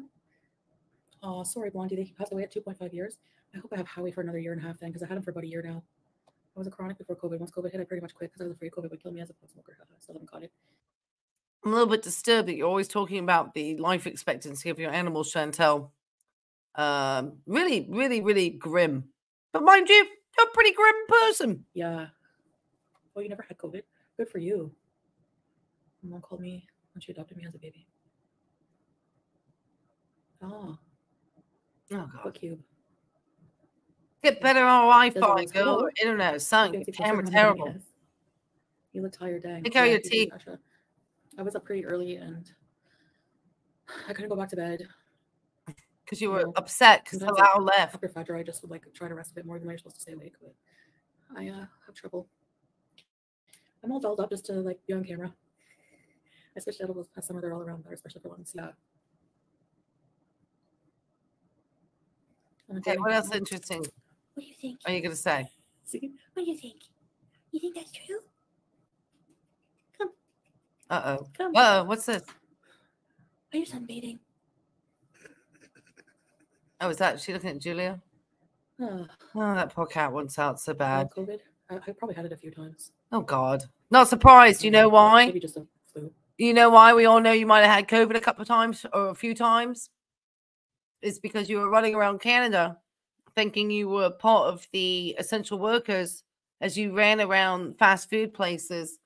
Oh, sorry, Blondie. They passed away at 2.5 years. I hope I have Howie for another year and a half then, because I had him for about a year now. I was a chronic before COVID. Once COVID hit, I pretty much quit because I was afraid COVID would kill me as a pot smoker. I still haven't caught it. I'm a little bit disturbed that you're always talking about the life expectancy of your animals, Chantal. Um, really, really, really grim. But mind you, you're a pretty grim person. Yeah. Well, you never had COVID? Good for you. My mom called me when she adopted me as a baby. Oh, Oh, God. what cube? Get better on Wi-Fi, girl. or Internet, something. Your camera terrible. You look tired, dang. Take care of your teeth. I was up pretty early and (sighs) I couldn't go back to bed. Because you were upset because Halal left. After Fajr, I just would like to try to rest a bit more than I'm supposed to stay awake, but I uh, have trouble. I'm all dolled up just to like be on camera. I switched edibles past summer, they're all around better, especially for lungs. Yeah. Okay, what else interesting? What do you think? What are you going to say? See? What do you think? You think that's true? Come. Uh oh. Come. Uh oh. What's this? Are you sunbathing? Oh, is that she looking at Julia? Oh, Oh, that poor cat wants out so bad. bad. COVID. I, I probably had it a few times. Oh God. Not surprised. You know why? Maybe just a flu. You know why we all know you might have had COVID a couple of times or a few times? It's because you were running around Canada thinking you were part of the essential workers as you ran around fast food places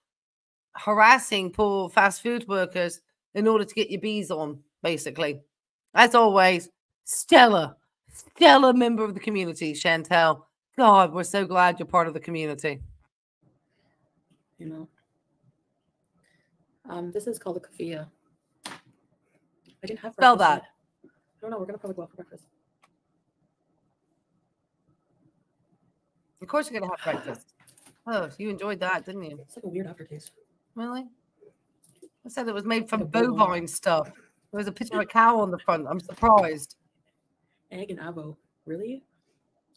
harassing poor fast food workers in order to get your bees on, basically. As always, Stella, Stella member of the community, Chantal. God, we're so glad you're part of the community. You know. Um, this is called a kafia. I didn't have Spell breakfast that. yet. I don't know. We're gonna probably go out for breakfast. Of course, you're going to have breakfast. Oh, you enjoyed that, didn't you? It's like a weird aftertaste. Really? I said it was made from bovine. stuff. There was a picture of a cow on the front. I'm surprised. Egg and avo. Really?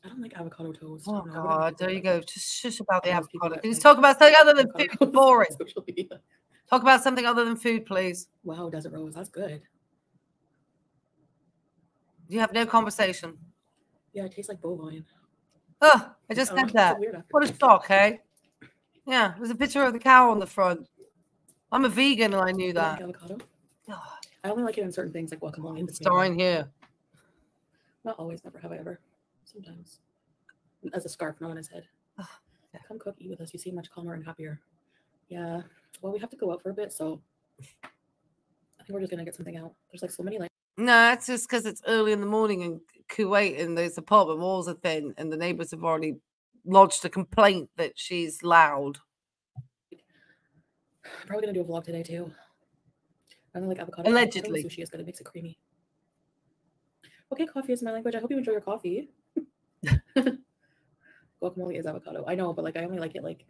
I don't like avocado toast. Oh don't know, we're gonna God, there you go. Just shush about the avocado. Can you talk about something other than food? toast Boring. on social media. Talk about something other than food, please. Wow, desert rose. That's good. You have no conversation. Yeah, it tastes like bovine. Oh, I just I don't said know, it's a that. What a shock, hey? Yeah, there's a picture of the cow on the front. I'm a vegan and I knew that. avocado? I only like it in certain things like guacamole. and It's dying here. Not always, never have I ever. Sometimes. As a scarf, not on his head. Ah, yeah. Come cook, eat with us. You seem much calmer and happier. Yeah. Well, we have to go out for a bit, so I think we're just gonna get something out. There's like so many like No, it's just because it's early in the morning in Kuwait and those apartment walls are thin and the neighbors have already lodged a complaint that she's loud. I'm probably gonna do a vlog today too. I don't like avocado. Allegedly. sushi is good. It makes it creamy. Okay, coffee is my language. I hope you enjoy your coffee. (laughs) guacamole is avocado. I know, but like I only like it like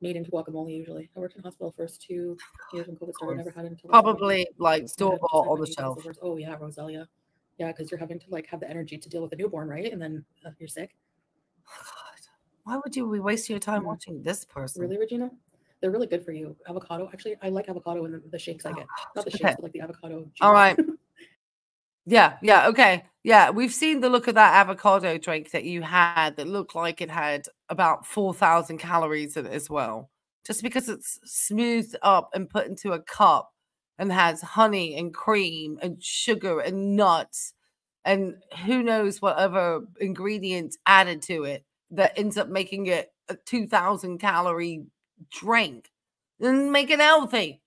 made into guacamole usually. I worked in hospital first two years when COVID started. Never had it until. Probably like store bought on the shelf. Oh yeah, Roselia. Yeah, because you're having to like have the energy to deal with a newborn, right? And then uh, you're sick. God, why would you be wasting your time watching this person? Really, Regina? They're really good for you. Avocado. Actually, I like avocado in the, the shakes I get. Not the shakes, Okay. but like the avocado. Juice. All right. (laughs) Yeah, yeah, okay. Yeah, we've seen the look of that avocado drink that you had that looked like it had about 4,000 calories in it as well. Just because it's smoothed up and put into a cup and has honey and cream and sugar and nuts and who knows what other ingredients added to it that ends up making it a 2,000 calorie drink and make it healthy.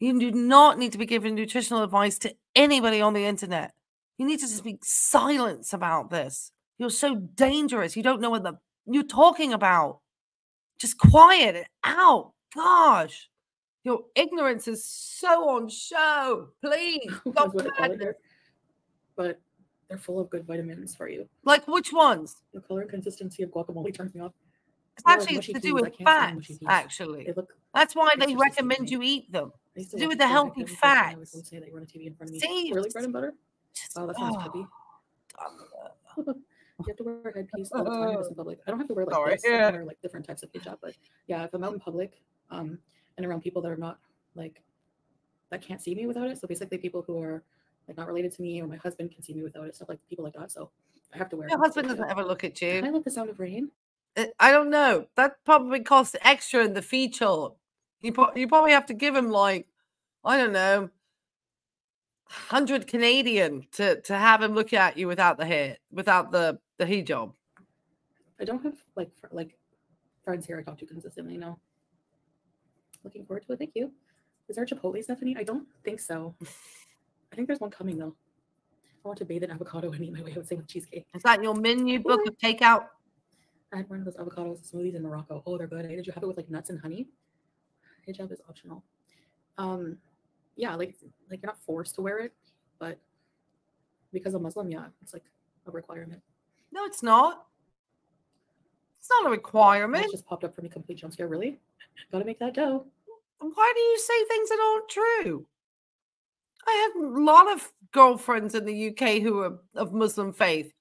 You do not need to be giving nutritional advice to anybody on the internet. You need to just be silent about this. You're so dangerous. You don't know what the you're talking about. Just quiet it out. Gosh, your ignorance is so on show. Please, (laughs) That's stop what I call it madness. But they're full of good vitamins for you. Like which ones? The color and consistency of guacamole turns me off. It's actually to do I with can't stand mushy fats. Actually, They look. that's why they recommend you eat them. I used To do with the healthy fats. say you want a TV in front of me. See, really bread and butter? Oh, that sounds oh. (laughs) You have to wear a headpiece all the time in public. I don't have to wear like Sorry, this. I yeah. can wear like different types of hijab, but yeah, if I'm out in public, um, and around people that are not like that can't see me without it. So basically, people who are like not related to me or my husband can see me without it. Stuff like people like that. So I have to wear. it Your husband doesn't ever look at you. Can I love the sound of rain. Uh, I don't know. That probably costs extra in the feature. You, pro- you probably have to give him like, I don't know, hundred Canadian to to have him look at you without the hair, without the the hijab. I don't have like fr- like friends here I talk to consistently. No. Looking forward to it. Thank you. Is there a Chipotle, Stephanie? I don't think so. I think there's one coming though. I want to bathe in avocado and eat my way out with cheesecake. Is that your menu book of takeout? I had one of those avocado smoothies in Morocco. Oh, they're good. Did you have it with like nuts and honey? Hijab is optional. Um, yeah, like like you're not forced to wear it, but because I'm Muslim, yeah, it's like a requirement. No, it's not. It's not a requirement. just popped up for me. Complete jump scare. Really? Got to make that dough. Why do you say things that aren't true? I have a lot of girlfriends in the UK who are of Muslim faith,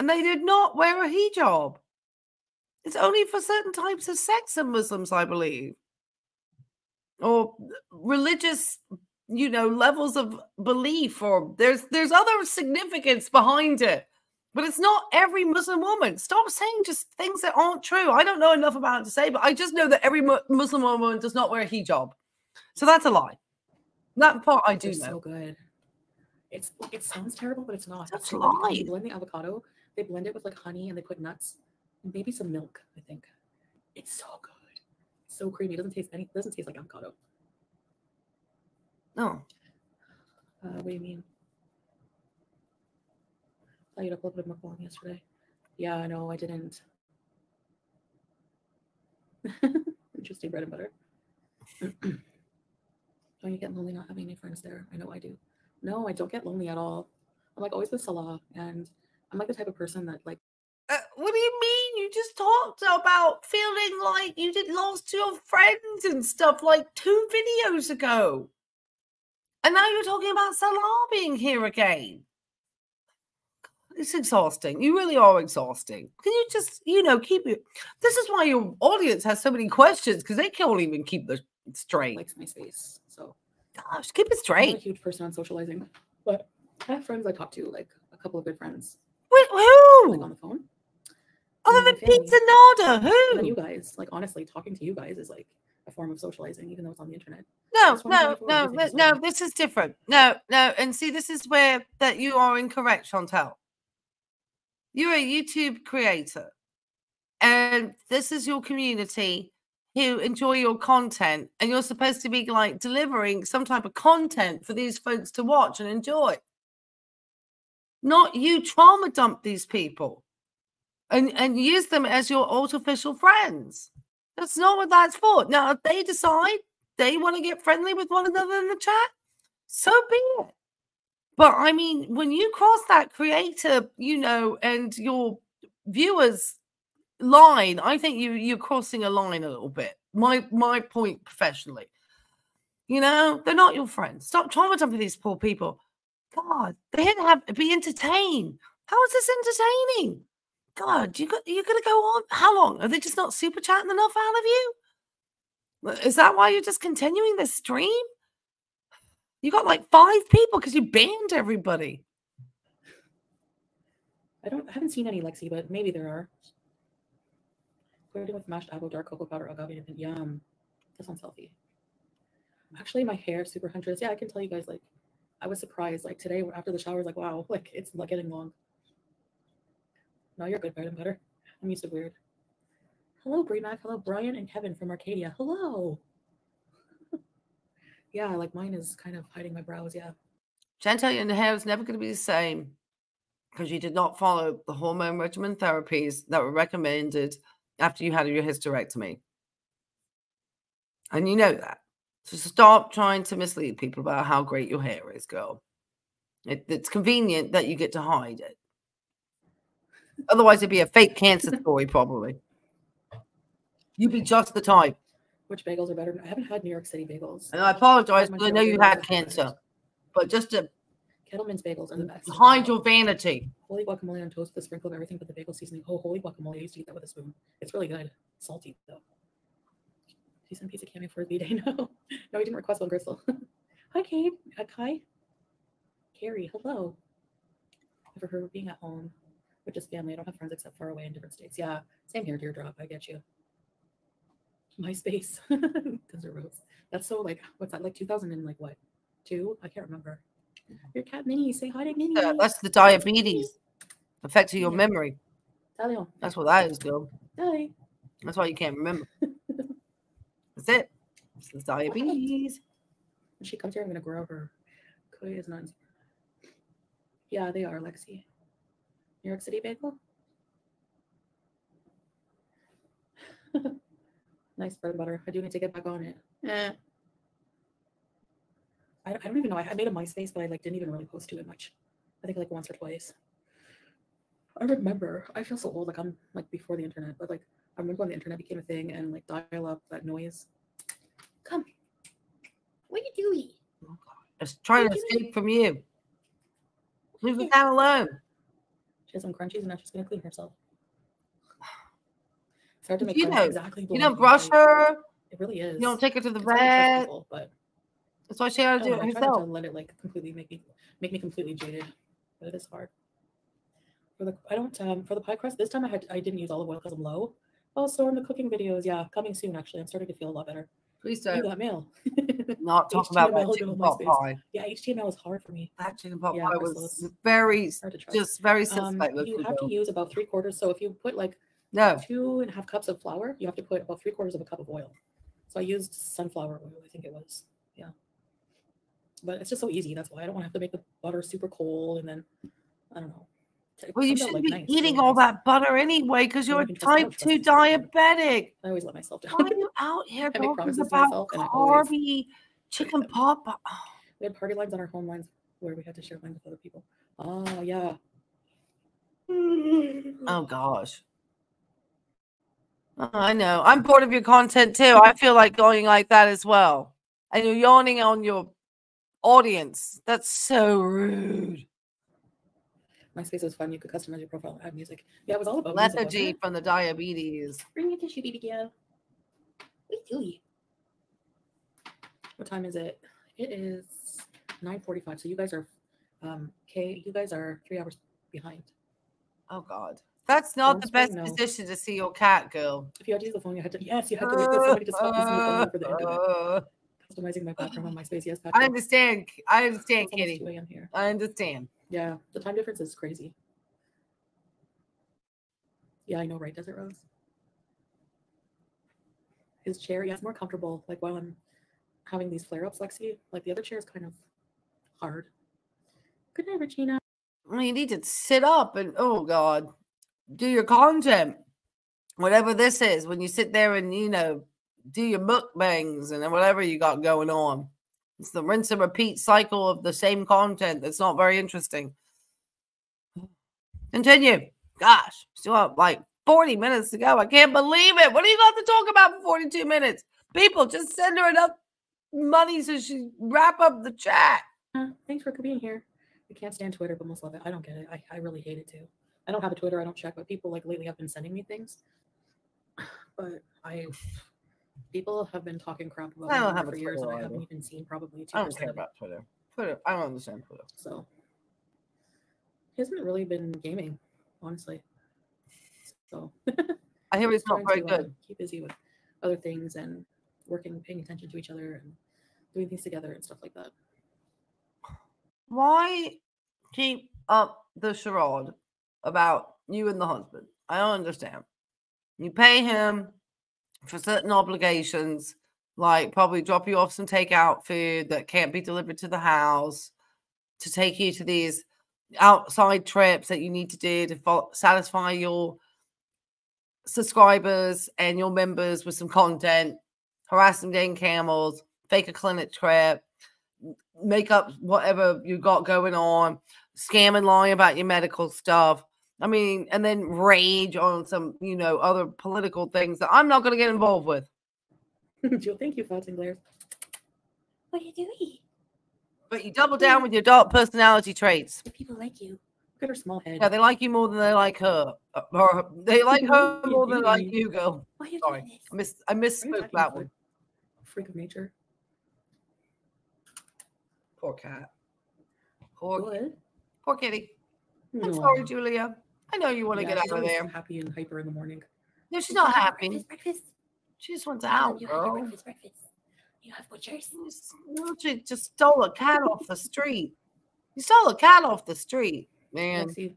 and they did not wear a hijab. It's only for certain types of sex of Muslims, I believe, or religious, you know, levels of belief, or there's there's other significance behind it. But it's not every Muslim woman. Stop saying just things that aren't true. I don't know enough about it to say, but I just know that every Muslim woman does not wear a hijab. So that's a lie. That part I do They're know. so good. It's it sounds terrible, but it's not. That's It's because lies. You blend the avocado, they blend it with like honey and they put nuts and maybe some milk, I think. It's so good. so creamy. It doesn't taste any doesn't taste like avocado. Oh, Uh, what do you mean? I ate up a little bit of mukbang yesterday. Yeah, know I didn't. (laughs) Interesting bread and butter. (clears throat) don't you get lonely not having any friends there? I know I do. No, I don't get lonely at all. I'm like always with Salah, and I'm like the type of person that like Uh, what do you mean? You just talked about feeling like you did lost your friends and stuff like two videos ago. And now you're talking about Salah being here again. It's exhausting. You really are exhausting. Can you just, you know, keep it? This is why your audience has so many questions because they can't even keep the straight. likes my space. So Gosh, keep it I'm not a straight. huge person on socializing, but I have friends I talk to, like a couple of good friends, Wait, who? like on the phone. Other than. Pizza Nada, who? you guys, like honestly, talking to you guys is like a form of socializing, even though it's on the internet. No, no, no, avoid, th- everything no. This is different. No, no. And see, this is where that you are incorrect, Chantal. You're a YouTube creator, and this is your community who enjoy your content, and you're supposed to be like delivering some type of content for these folks to watch and enjoy. Not you trauma dump these people and and use them as your artificial friends. That's not what that's for. Now, if they decide they want to get friendly with one another in the chat, so be it. But I mean, when you cross that creator, you know, and your viewers line, I think you you're crossing a line a little bit. My my point professionally. You know, they're not your friends. Stop trauma dumping these poor people. God, they're here to have be entertained. How is this entertaining? God, you got you're gonna go on. How long? Are they just not super chatting enough out of you? Is that why you're just continuing the stream? You got like five people because you banned everybody. I don't I haven't seen any Lexi, but maybe there are. Flirting with mashed apple, dark cocoa powder, agave, and yum. That sounds healthy. Actually, my hair, super huntress. Yeah, I can tell you guys. Like, I was surprised. Like today, after the shower, I was like, wow, (laughs) like it's like getting long. No, you're good, bread and butter. I'm used to weird. Hello, Brie Mac. Hello, Brian and Kevin from Arcadia. Hello. Yeah, like mine is kind of hiding my brows. Yeah. Chantal, your hair is never going to be the same because you did not follow the hormone regimen therapies that were recommended after you had your hysterectomy. And you know that. So stop trying to mislead people about how great your hair is, girl. It, it's convenient that you get to hide it. Otherwise, it'd be a fake cancer story, probably. You'd be just the type. Which bagels are better? I haven't had New York City bagels. And I apologize I know you had cancer, but just to Kettleman's bagels are the best. hide your vanity. Holy guacamole on toast with a sprinkle of everything but the bagel seasoning. Oh, holy guacamole. I used to eat that with a spoon. It's really good. Salty, though. She sent pizza cameo for his B-Day. (laughs) No. No, he didn't request one, Crystal. (laughs) Hi, Kate. Uh, Kai. Carrie, hello. Never heard of being at home with just family. I don't have friends except far away in different states. Yeah, same here, Teardrop. I get you. MySpace. Guns N' Roses. That's so like, what's that, like 2000 and like what? Two? I can't remember. Your cat Minnie. Say hi to Minnie. Yeah, that's the diabetes affecting your Yeah. memory. That's what that is, girl. Dale. That's why you can't remember. (laughs) That's it. It's the diabetes. When she comes here, I'm gonna grow her. Koi is not. Yeah, they are, Lexi. New York City bagel. (laughs) nice bread butter. I do need to get back on it. Eh. I, I don't even know. I, I made a MySpace, but I like didn't even really post to it much. I think like once or twice. I remember. I feel so old. Like I'm like before the internet, but like I remember when the internet became a thing and like dial up that noise. Come. What are you doing? It's trying to escape from you. Leave it down alone. She has some crunchies and now she's gonna clean herself. It's hard to make You know- exactly. You don't brush like, her. It really is. You don't take her to the It's hard to trust vet. people, but That's why she I, had to do know, it I try not herself. let it like completely make me make me completely jaded, but it is hard. For the I don't um for the pie crust this time I had I didn't use olive oil because I'm low. Also Storm, the cooking videos, yeah, coming soon. Actually, I'm starting to feel a lot better. Please You don't got mail. (laughs) not talk about that HTML chicken pot pie. yeah, HTML is hard for me. That chicken pot Yeah, pie was very, Hard to try. just very um, you have to use about three quarters. So if you put like No, two and a half cups of flour, you have to put about three quarters of a cup of oil. So I used sunflower oil, I think it was. Yeah. But it's just so easy. That's why I don't want to have to make the butter super cold and then I don't know. Well, you shouldn't like, be nice, eating all nice. that butter anyway because you're a can trust- I type two diabetic. I always let myself down. Why are you (laughs) out here I make talking about myself and I always- carby chicken (laughs) pot pie? Oh, we had party lines on our home lines where we had to share lines with other people. Oh yeah. Oh gosh. I know. I'm bored of your content too. I feel like going like that as well. And you're yawning on your audience. That's so rude. MySpace was fun. You could customize your profile and add music. Yeah, it was all about music, Lethargy it? from the diabetes. Bring your tissue, baby girl. Wait, Julie. What time is it? It is 9:45. So you guys are, um, okay. You guys are three hours behind. Oh God. That's not the best position to see your cat, girl. If you had to use the phone, you had to. Yes, you had to wait for somebody to stop using the phone for the internet. (laughs) Customizing my background on MySpace. Yes, I understand. I understand, It's Kitty. 2 here. I understand. Yeah, the time difference is crazy. Yeah, I know, right? Desert Rose. His chair, yeah, it's more comfortable. Like while I'm having these flare ups, Lexi, like the other chair is kind of hard. Good night, Regina. I you need to sit up and oh God, do your content. Whatever this is, when you sit there and you know, do your mukbangs and whatever you got going on. It's the rinse and repeat cycle of the same content that's not very interesting. Continue. Gosh, still have like 40 minutes to go. I can't believe it. What do you got to talk about for 42 minutes? People, just send her enough money so she wrap up the chat. Uh, thanks for being here. I can't stand Twitter, but most love it. I don't get it. I, I really hate it too. I don't have a Twitter. I don't check, but people like lately have been sending me things. But I, people have been talking crap about I don't have for years, and I haven't either. even seen probably two I don't care about Twitter. Twitter. I don't understand Twitter. So he hasn't really been gaming, honestly. So I hear he's not very to, uh, good. keep busy with other things and working, paying attention to each other, and doing things together and stuff like that. Why keep up the charade about you and the husband? I don't understand. You pay him for certain obligations, like probably drop you off some takeout food that can't be delivered to the house, to take you to these outside trips that you need to do to satisfy your subscribers and your members with some content, harass them getting camels, fake a clinic trip, make up whatever you got going on, scam and lying about your medical stuff. I mean, and then rage on some, you know, other political things that I'm not going to get involved with. (laughs) Jill, thank you, Fox and Glares. What are you doing? But you double down with your dark personality traits. The people like you. Look at her small head. Yeah, they like you more than they like her. Uh, Or (laughs) they like her more than they like you, girl. Why are you Sorry, doing this? I miss I Are misspoke that one. Freak of nature. Poor cat. Poor, Good. poor kitty. I'm Aw. sorry, Julia. I know you want to Yeah, get out of there. Happy and hyper in the morning. No, she's not happy. Breakfast. She just wants out, you have girl. breakfast, breakfast. You have butchers. Just- stole a cat off the street. You stole a cat off the street, man. Lexi,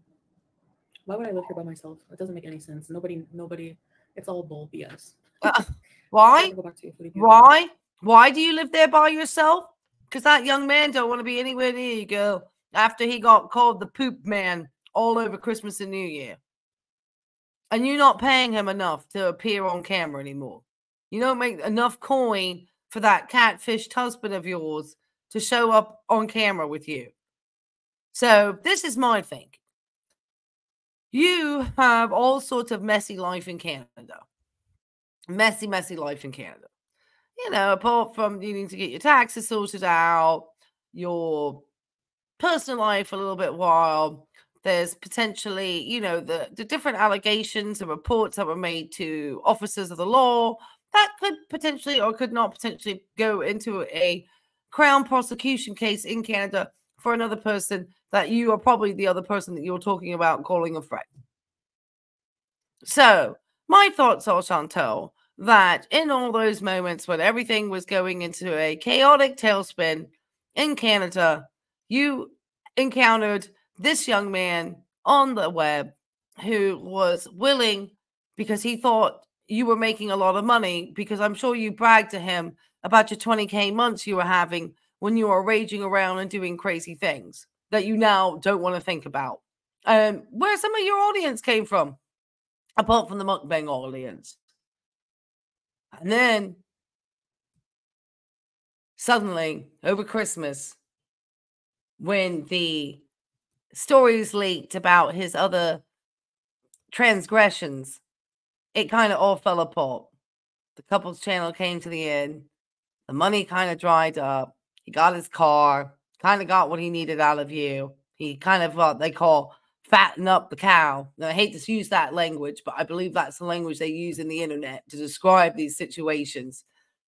why would I live here by myself? It doesn't make any sense. Nobody, nobody. It's all bull BS. Uh, (laughs) why? Go back to Foodie Why? Why do you live there by yourself? Because that young man don't want to be anywhere near you, girl. After he got called the poop man all over Christmas and New Year, and you're not paying him enough to appear on camera anymore. You don't make enough coin for that catfished husband of yours to show up on camera with you. So this is my thing. You have all sorts of messy life in Canada. Messy, messy life in Canada. You know, apart from needing to get your taxes sorted out, your personal life a little bit wild, There's potentially, you know, the, the different allegations and reports that were made to officers of the law that could potentially or could not potentially go into a crown prosecution case in Canada for another person that you are probably the other person that you're talking about calling a friend. So, my thoughts are, Chantal, that in all those moments when everything was going into a chaotic tailspin in Canada, you encountered this young man on the web who was willing because he thought you were making a lot of money because I'm sure you bragged to him about your 20k months you were having when you were raging around and doing crazy things that you now don't want to think about. Um, where some of your audience came from, apart from the mukbang audience. And then suddenly over Christmas, when the stories leaked about his other transgressions, it kind of all fell apart. The couple's channel came to the end. The money kind of dried up. He got his car, kind of got what he needed out of you. He kind of what they call fatten up the cow. Now, I hate to use that language, but I believe that's the language they use in the internet to describe these situations.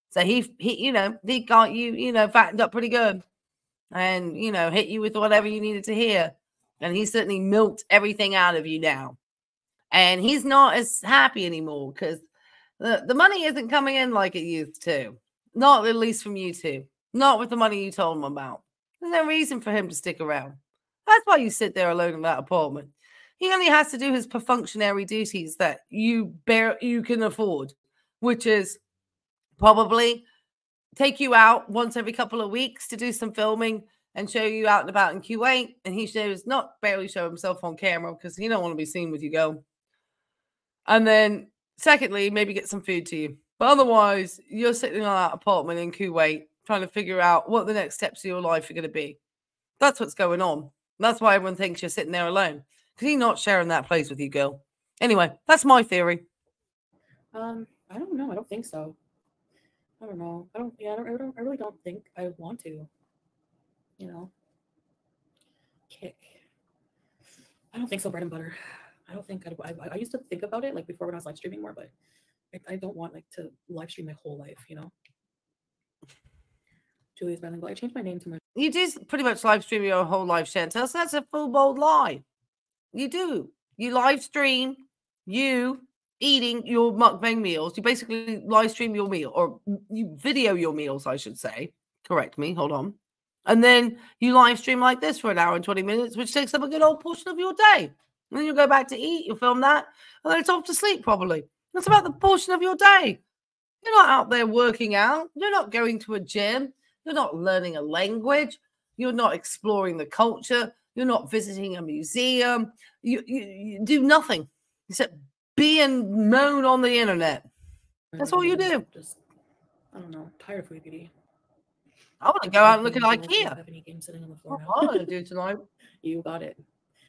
So he, he, you know, he got you, you know, fattened up pretty good, and you know, hit you with whatever you needed to hear, and he certainly milked everything out of you now, and he's not as happy anymore because the the money isn't coming in like it used to, not at least from you two. Not with the money you told him about. There's no reason for him to stick around. That's why you sit there alone in that apartment. He only has to do his perfunctionary duties that you bear you can afford, which is probably take you out once every couple of weeks to do some filming and show you out and about in Kuwait. And he shows not barely show himself on camera because he don't want to be seen with you go. And then secondly, maybe get some food to you. But otherwise, you're sitting in that apartment in Kuwait trying to figure out what the next steps of your life are going to be. That's what's going on. That's why everyone thinks you're sitting there alone because he's not sharing that place with you, girl. Anyway, that's my theory. Um, I don't know. I don't think so. I don't know. I don't. Yeah, I don't. I, don't, I really don't think I want to. You know, kick. I don't think so. Bread and butter. I don't think I'd, I. I used to think about it like before when I was live streaming more, but I, I don't want like to live stream my whole life. You know. Julia's bilingual. I changed my name to my. You do pretty much live stream your whole life, Chantal. So that's a full bold lie. You do. You live stream you eating your mukbang meals. You basically live stream your meal or you video your meals, I should say. Correct me. Hold on. And then you live stream like this for an hour and 20 minutes, which takes up a good old portion of your day. And then you go back to eat, you film that, and then it's off to sleep probably. That's about the portion of your day. You're not out there working out. You're not going to a gym. You're not learning a language. You're not exploring the culture. You're not visiting a museum. You, you, you do nothing except be and moan on the internet. That's all you mm-hmm. do. Just, I don't know. Tired of Beauty. I want to go out and look at IKEA. Have any games sitting on the floor I going to do tonight? you got it.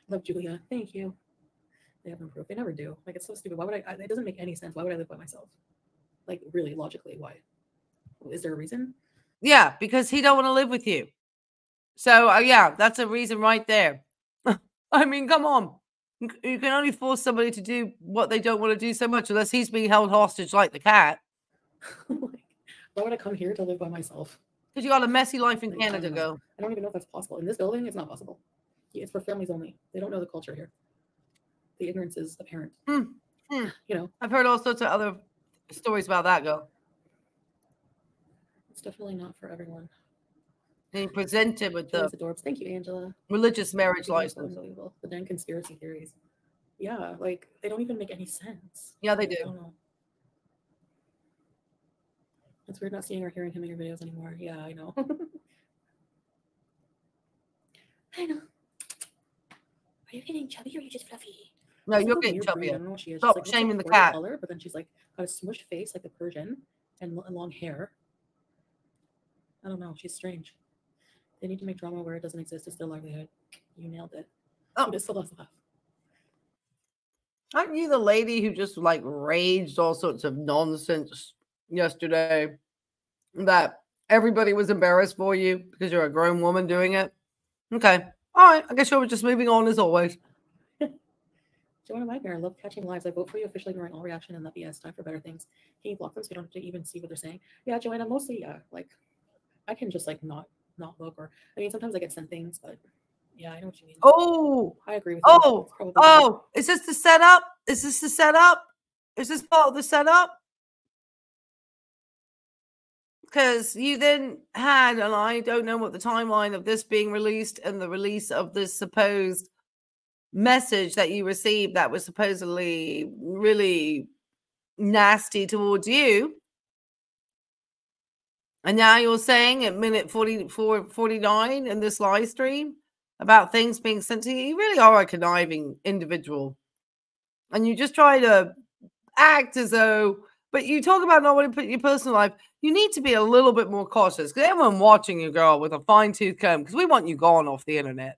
Love Julia. Thank you. They have improved. They never do. Like it's so stupid. Why would I, I? It doesn't make any sense. Why would I live by myself? Like really, logically, why? Is there a reason? Yeah, because he don't want to live with you. So uh, yeah, that's a reason right there. (laughs) I mean, come on. You You can only force somebody to do what they don't want to do so much unless he's being held hostage like the cat. (laughs) like, why would I come here to live by myself? Because you got a messy life in Like, I don't Canada, go. I don't even know if that's possible. In this building, it's not possible. It's for families only. They don't know the culture here. The ignorance is apparent. Hmm, hmm. You know, I've heard all sorts of other stories about that, girl. it's definitely not for everyone. Being presented with the adorbs. Thank you, Angela. religious marriage license. Unbelievable. The damn conspiracy theories. Yeah, like they don't even make any sense. Yeah, they do. It's weird not seeing or hearing him in your videos anymore. Yeah, I know. (laughs) I know. Are you getting chubby or are you just fluffy? No, you're getting chubby. breed, I chubbier. don't know what she is. Oh, she's Stop like, shaming the cat. Color, but then she's like got a smushed face like a Persian and, and long hair. I don't know. She's strange. They need to make drama where it doesn't exist. It's their livelihood. You nailed it. Oh. It still does laugh. Aren't you the lady who just like raged all sorts of nonsense yesterday? That everybody was embarrassed for you because you're a grown woman doing it? Okay. All right. I guess you're just moving on as always. Joanna Wagner, I love catching lives. I vote for you officially ignoring all reaction and the BS. Time for better things. Can you block them so you don't have to even see what they're saying? Yeah, Joanna, mostly, yeah. Like, I can just like not not look or I mean sometimes I get sent things, but yeah, I know what you mean. Oh, I agree with you. oh, oh, is this the setup? Is this the setup? Is this part of the setup? Because you then had, and I don't know what the timeline of this being released and the release of this supposed message that you received that was supposedly really nasty towards you. And now you're saying at minute 44, 49 in this live stream about things being sent to you. You really are a conniving individual. And you just try to act as though, but you talk about not wanting to put your personal life. You need to be a little bit more cautious because everyone watching you, girl, with a fine tooth comb, because we want you gone off the internet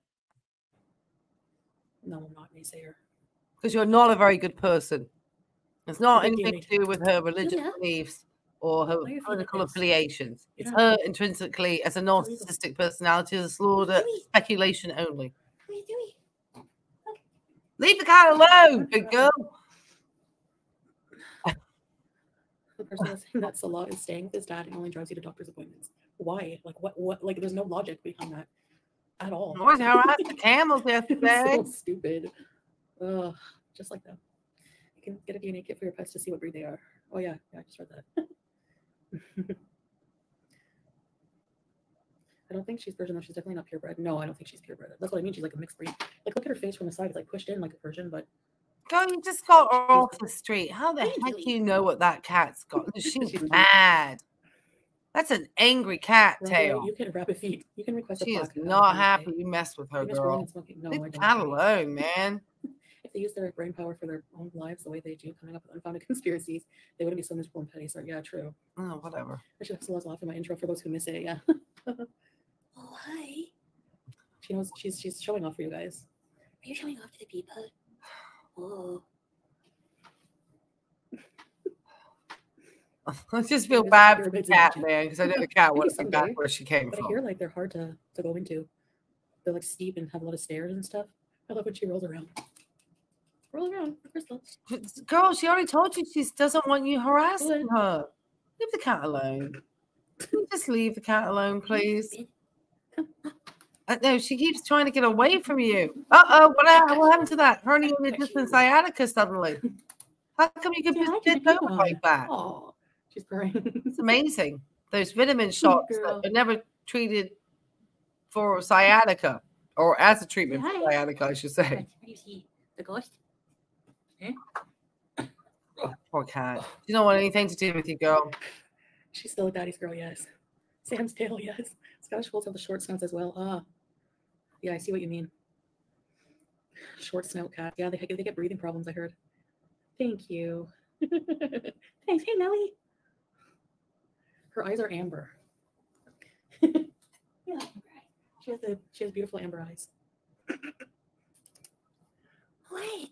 No, I'm not naysayer. because you're not a very good person. It's not anything to do with her religious Yeah. beliefs or her Why are you feeling political this? affiliations. It's Yeah. her intrinsically as a narcissistic personality, as a slaughter, speculation only. What are you doing? Leave the cat alone, big girl. The person that's saying that Salah is staying with his dad and only drives you to doctor's appointments. Why? Like what? What? Like there's no logic behind that at all. I was harassed the camels yesterday. so stupid. Ugh, just like that. You can get a DNA kit for your pets to see what breed they are. Oh yeah, yeah, I just read that. (laughs) I don't think she's Persian though. She's definitely not purebred. No, I don't think she's purebred. That's what I mean. She's like a mixed breed. Like look at her face from the side. It's like pushed in like a Persian, but Girl, you just got her off the street. How the heck you. do you know what that cat's got? (laughs) She's She's mad. That's an angry cat tail. you can rabbit feet. You can request a She is uh, not happy you mess with her, You miss rolling girl. No, Leave I the don't. cat alone, man. (laughs) If they use their brain power for their own lives the way they do, coming up with unfounded (laughs) conspiracies, they wouldn't be so miserable and petty. So yeah, true. Oh, whatever. I should have Salah's laugh in my intro for those who miss it. Yeah. oh hi. She knows she's she's showing off for you guys. Are you showing off to the people? I just feel bad for the cat, man, because I know the (laughs) cat wants to be back where she came But I from. hear like they're hard to to go into. They're like steep and have a lot of stairs and stuff. I love when she rolls around. Roll around, Crystal. Girl, she already told you she doesn't want you harassing her. Leave the cat alone. Just leave the cat alone, please. (laughs) Uh, no, she keeps trying to get away from you. Uh oh, what, ha- what happened to that? Hernia in the sciatica suddenly. How come you Yeah, I just get over like that? Oh, she's purring. It's (laughs) amazing. Those vitamin shots girl. that are never treated for sciatica or as a treatment for Hi. sciatica, I should say. You see? The ghost? Poor cat. She don't want anything to do with you, girl. She's still a daddy's girl, yes. Sam's tail, yes. Scottish folds have the short snouts as well. Ah, yeah, I see what you mean. Short snout cat. Yeah, they, get- they get breathing problems. I heard. Thank you. (laughs) Thanks. Hey, Nelly. Her eyes are amber. (laughs) yeah, she has the she has beautiful amber eyes. what?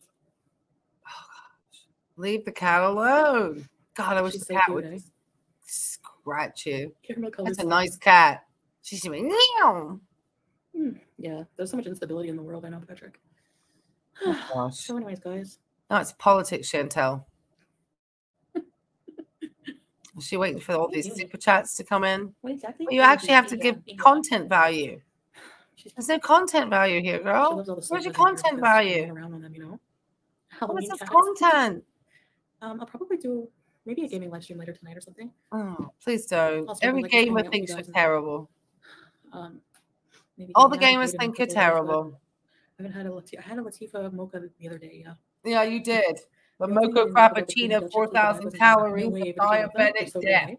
Leave the cat alone. God, I wish She's the so cat would eh? scratch you. Caramel. That's a nice cat. She's doing meow. Hmm, Yeah, there's so much instability in the world. I know, Patrick. Oh, gosh. so, anyways, guys, No, it's politics, Chantal. (laughs) Is she waiting for all these super chats to come in? what exactly? Well, you actually have to give content value. (sighs) There's no content value here, girl. loves all the Where's your soldiers out here content value? Around on them, you know. (laughs) What's this content? Um, I'll probably do maybe a gaming live stream later tonight or something. Oh, please don't. Every gamer out with you thinks you're terrible. (sighs) Um, maybe All the gamers haven't played in a think you're couple days, but terrible. I haven't had a Lati- I had a Latifa mocha the other day. Yeah. Yeah, you did. The mocha thing I know about the cream frappuccino, 4,000 cookies I calories, was of like, no way, but you love them? They're diabetic so death.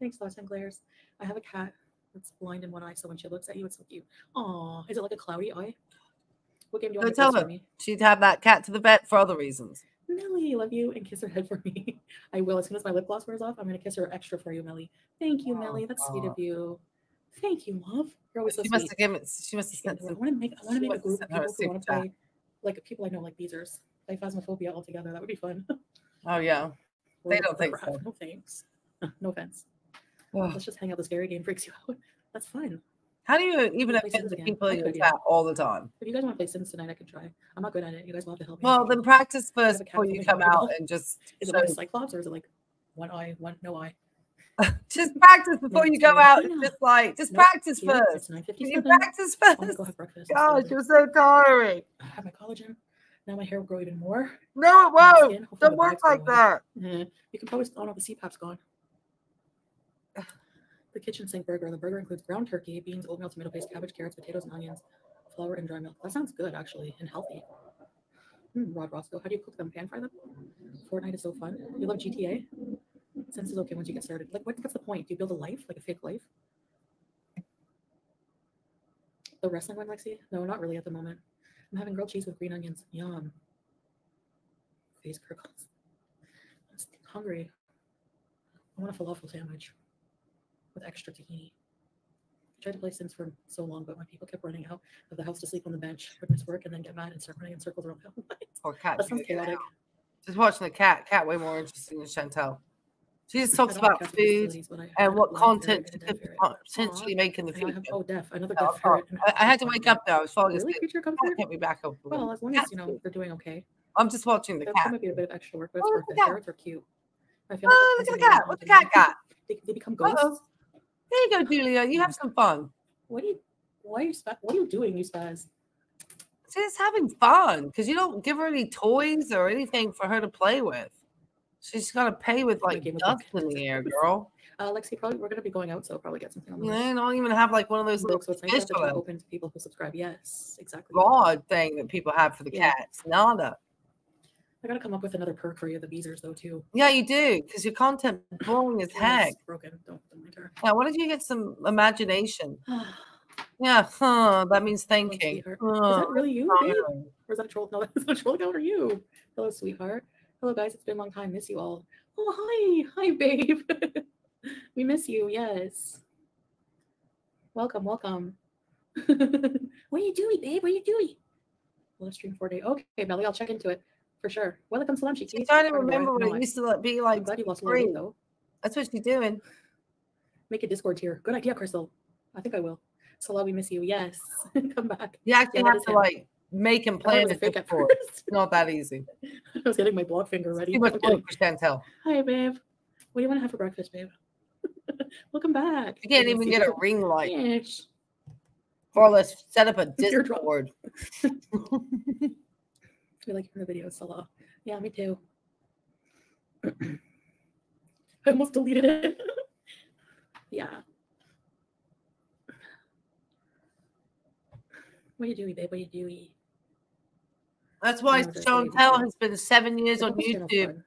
Thanks, Los Angeles. I have a cat that's blind in one eye, so when she looks at you, it's so cute. Aw, is it like a cloudy eye? What game do you want to tell play her. She'd have that cat to the vet for other reasons. Melly, love you, and kiss her head for me. (laughs) I will. As soon as my lip gloss wears off, I'm gonna kiss her extra for you, Melly. Thank you, Oh, Melly. That's sweet of you. Thank you, love. You're always so She sweet. must have given. She must have sent I want to make. I want to make a group of sent her a people who want to play, like people I know, like Beezers, play Phasmophobia all together. That would be fun. (laughs) Oh yeah. They don't think so. No thanks. (laughs) No offense. Ugh. Let's just hang out. The scary game freaks you out. (laughs) That's fun. How do you even offend Sims the again. people in your chat all the time? If you guys want to play Sims tonight, I can try. I'm not good at it. You guys will have to help me. Well, then practice first before you come out and just is it like cyclops or is it like one eye, one no eye? (laughs) just practice before you go out. And Just like just practice first. Can you practice first? go have breakfast. Gosh, you're so tiring. I have my collagen. Now my hair will grow even more. No, it won't. Don't work like that. Eh, You can probably. Oh no, the CPAP's gone. The kitchen sink burger. The burger includes ground turkey, beans, oatmeal, tomato paste, cabbage, carrots, potatoes, and onions, flour, and dry milk. That sounds good, actually, and healthy. Mm, Rod Roscoe, how do you cook them? Pan fry them? Fortnite is so fun. You love GTA? Sims is okay once you get started. Like, what, what's the point? Do you build a life, like a fake life? The wrestling one, Lexi? No, not really at the moment. I'm having grilled cheese with green onions. Yum. Face gurgles. I'm hungry. I want a falafel sandwich with extra tahini. I tried to play Sims for so long, but when people kept running out of the house to sleep on the bench, would miss work and then get mad and start running in circles around the whole night. Or cat. That sounds chaotic. Just watching the cat. Cat way more interesting than Chantal. She just talks about food disabilities, but I had and what content and she could deaf ferret. pot- potentially make in the And now I future. oh, deaf, another Oh, and a I, had to wake up though. I was falling asleep. creature Cat comfort? kept me back up. Well, as long as you know they're doing okay. I'm just watching the cat. that might be a bit of extra work, but it's Oh, worth it. Ferrets are cute. I feel Oh, look at the cat. What the cat got? (laughs) They, become ghosts. There you go, Julia. You have some fun. What are you? Why are you? Spa- what are you doing, you spaz? She's having fun because you don't give her any toys or anything for her to play with. She's got to pay with like dust in the (laughs) air, girl. Uh, Lexi, probably we're gonna be going out, so probably get something on the list. don't even have like one of those little so it's nice to have the fish chat open to people who subscribe. Yes, exactly. rod thing that people have for the Yeah. cats. Nada. I gotta come up with another perk for you, the beezers though too. Yeah, you do because your content boring as (sighs) heck. broken. Don't don't mind her. Yeah, why don't you get some imagination? (sighs) Yeah, huh, that means thinking. sweetheart. Is that really you, babe? Or is that a troll? No, (laughs) that's a troll account or you. Hello, sweetheart. Hello, guys. It's been a long time. Miss you all. Oh, hi. Hi, babe. (laughs) we miss you. Yes. Welcome, welcome. (laughs) what are you doing, babe? What are you doing? Live stream four day. Okay, Melly, I'll check into it for sure. Welcome, Salam. She's trying to remember when it used to like, be I'm like glad you lost a little weight, though. That's what she's doing. Make a Discord tier. Good idea, Crystal. I think I will. Salah, we miss you. Yes. (laughs) Come back. You actually Yeah, have to like make and I thought it plan was a it fake at before. first. It's not that easy. (laughs) I was getting my block finger ready. Too much work for Chantal. Hi, babe. What do you want to have for breakfast, babe? (laughs) Welcome back. You can't even get a ring light. Yes. Or let's set up a (laughs) Discord. We like your video, Salah. Yeah, me too. (clears throat) I almost deleted it. yeah. What are you doing, babe? What are you doing? That's why No, that's what you Chantal has been seven years on YouTube.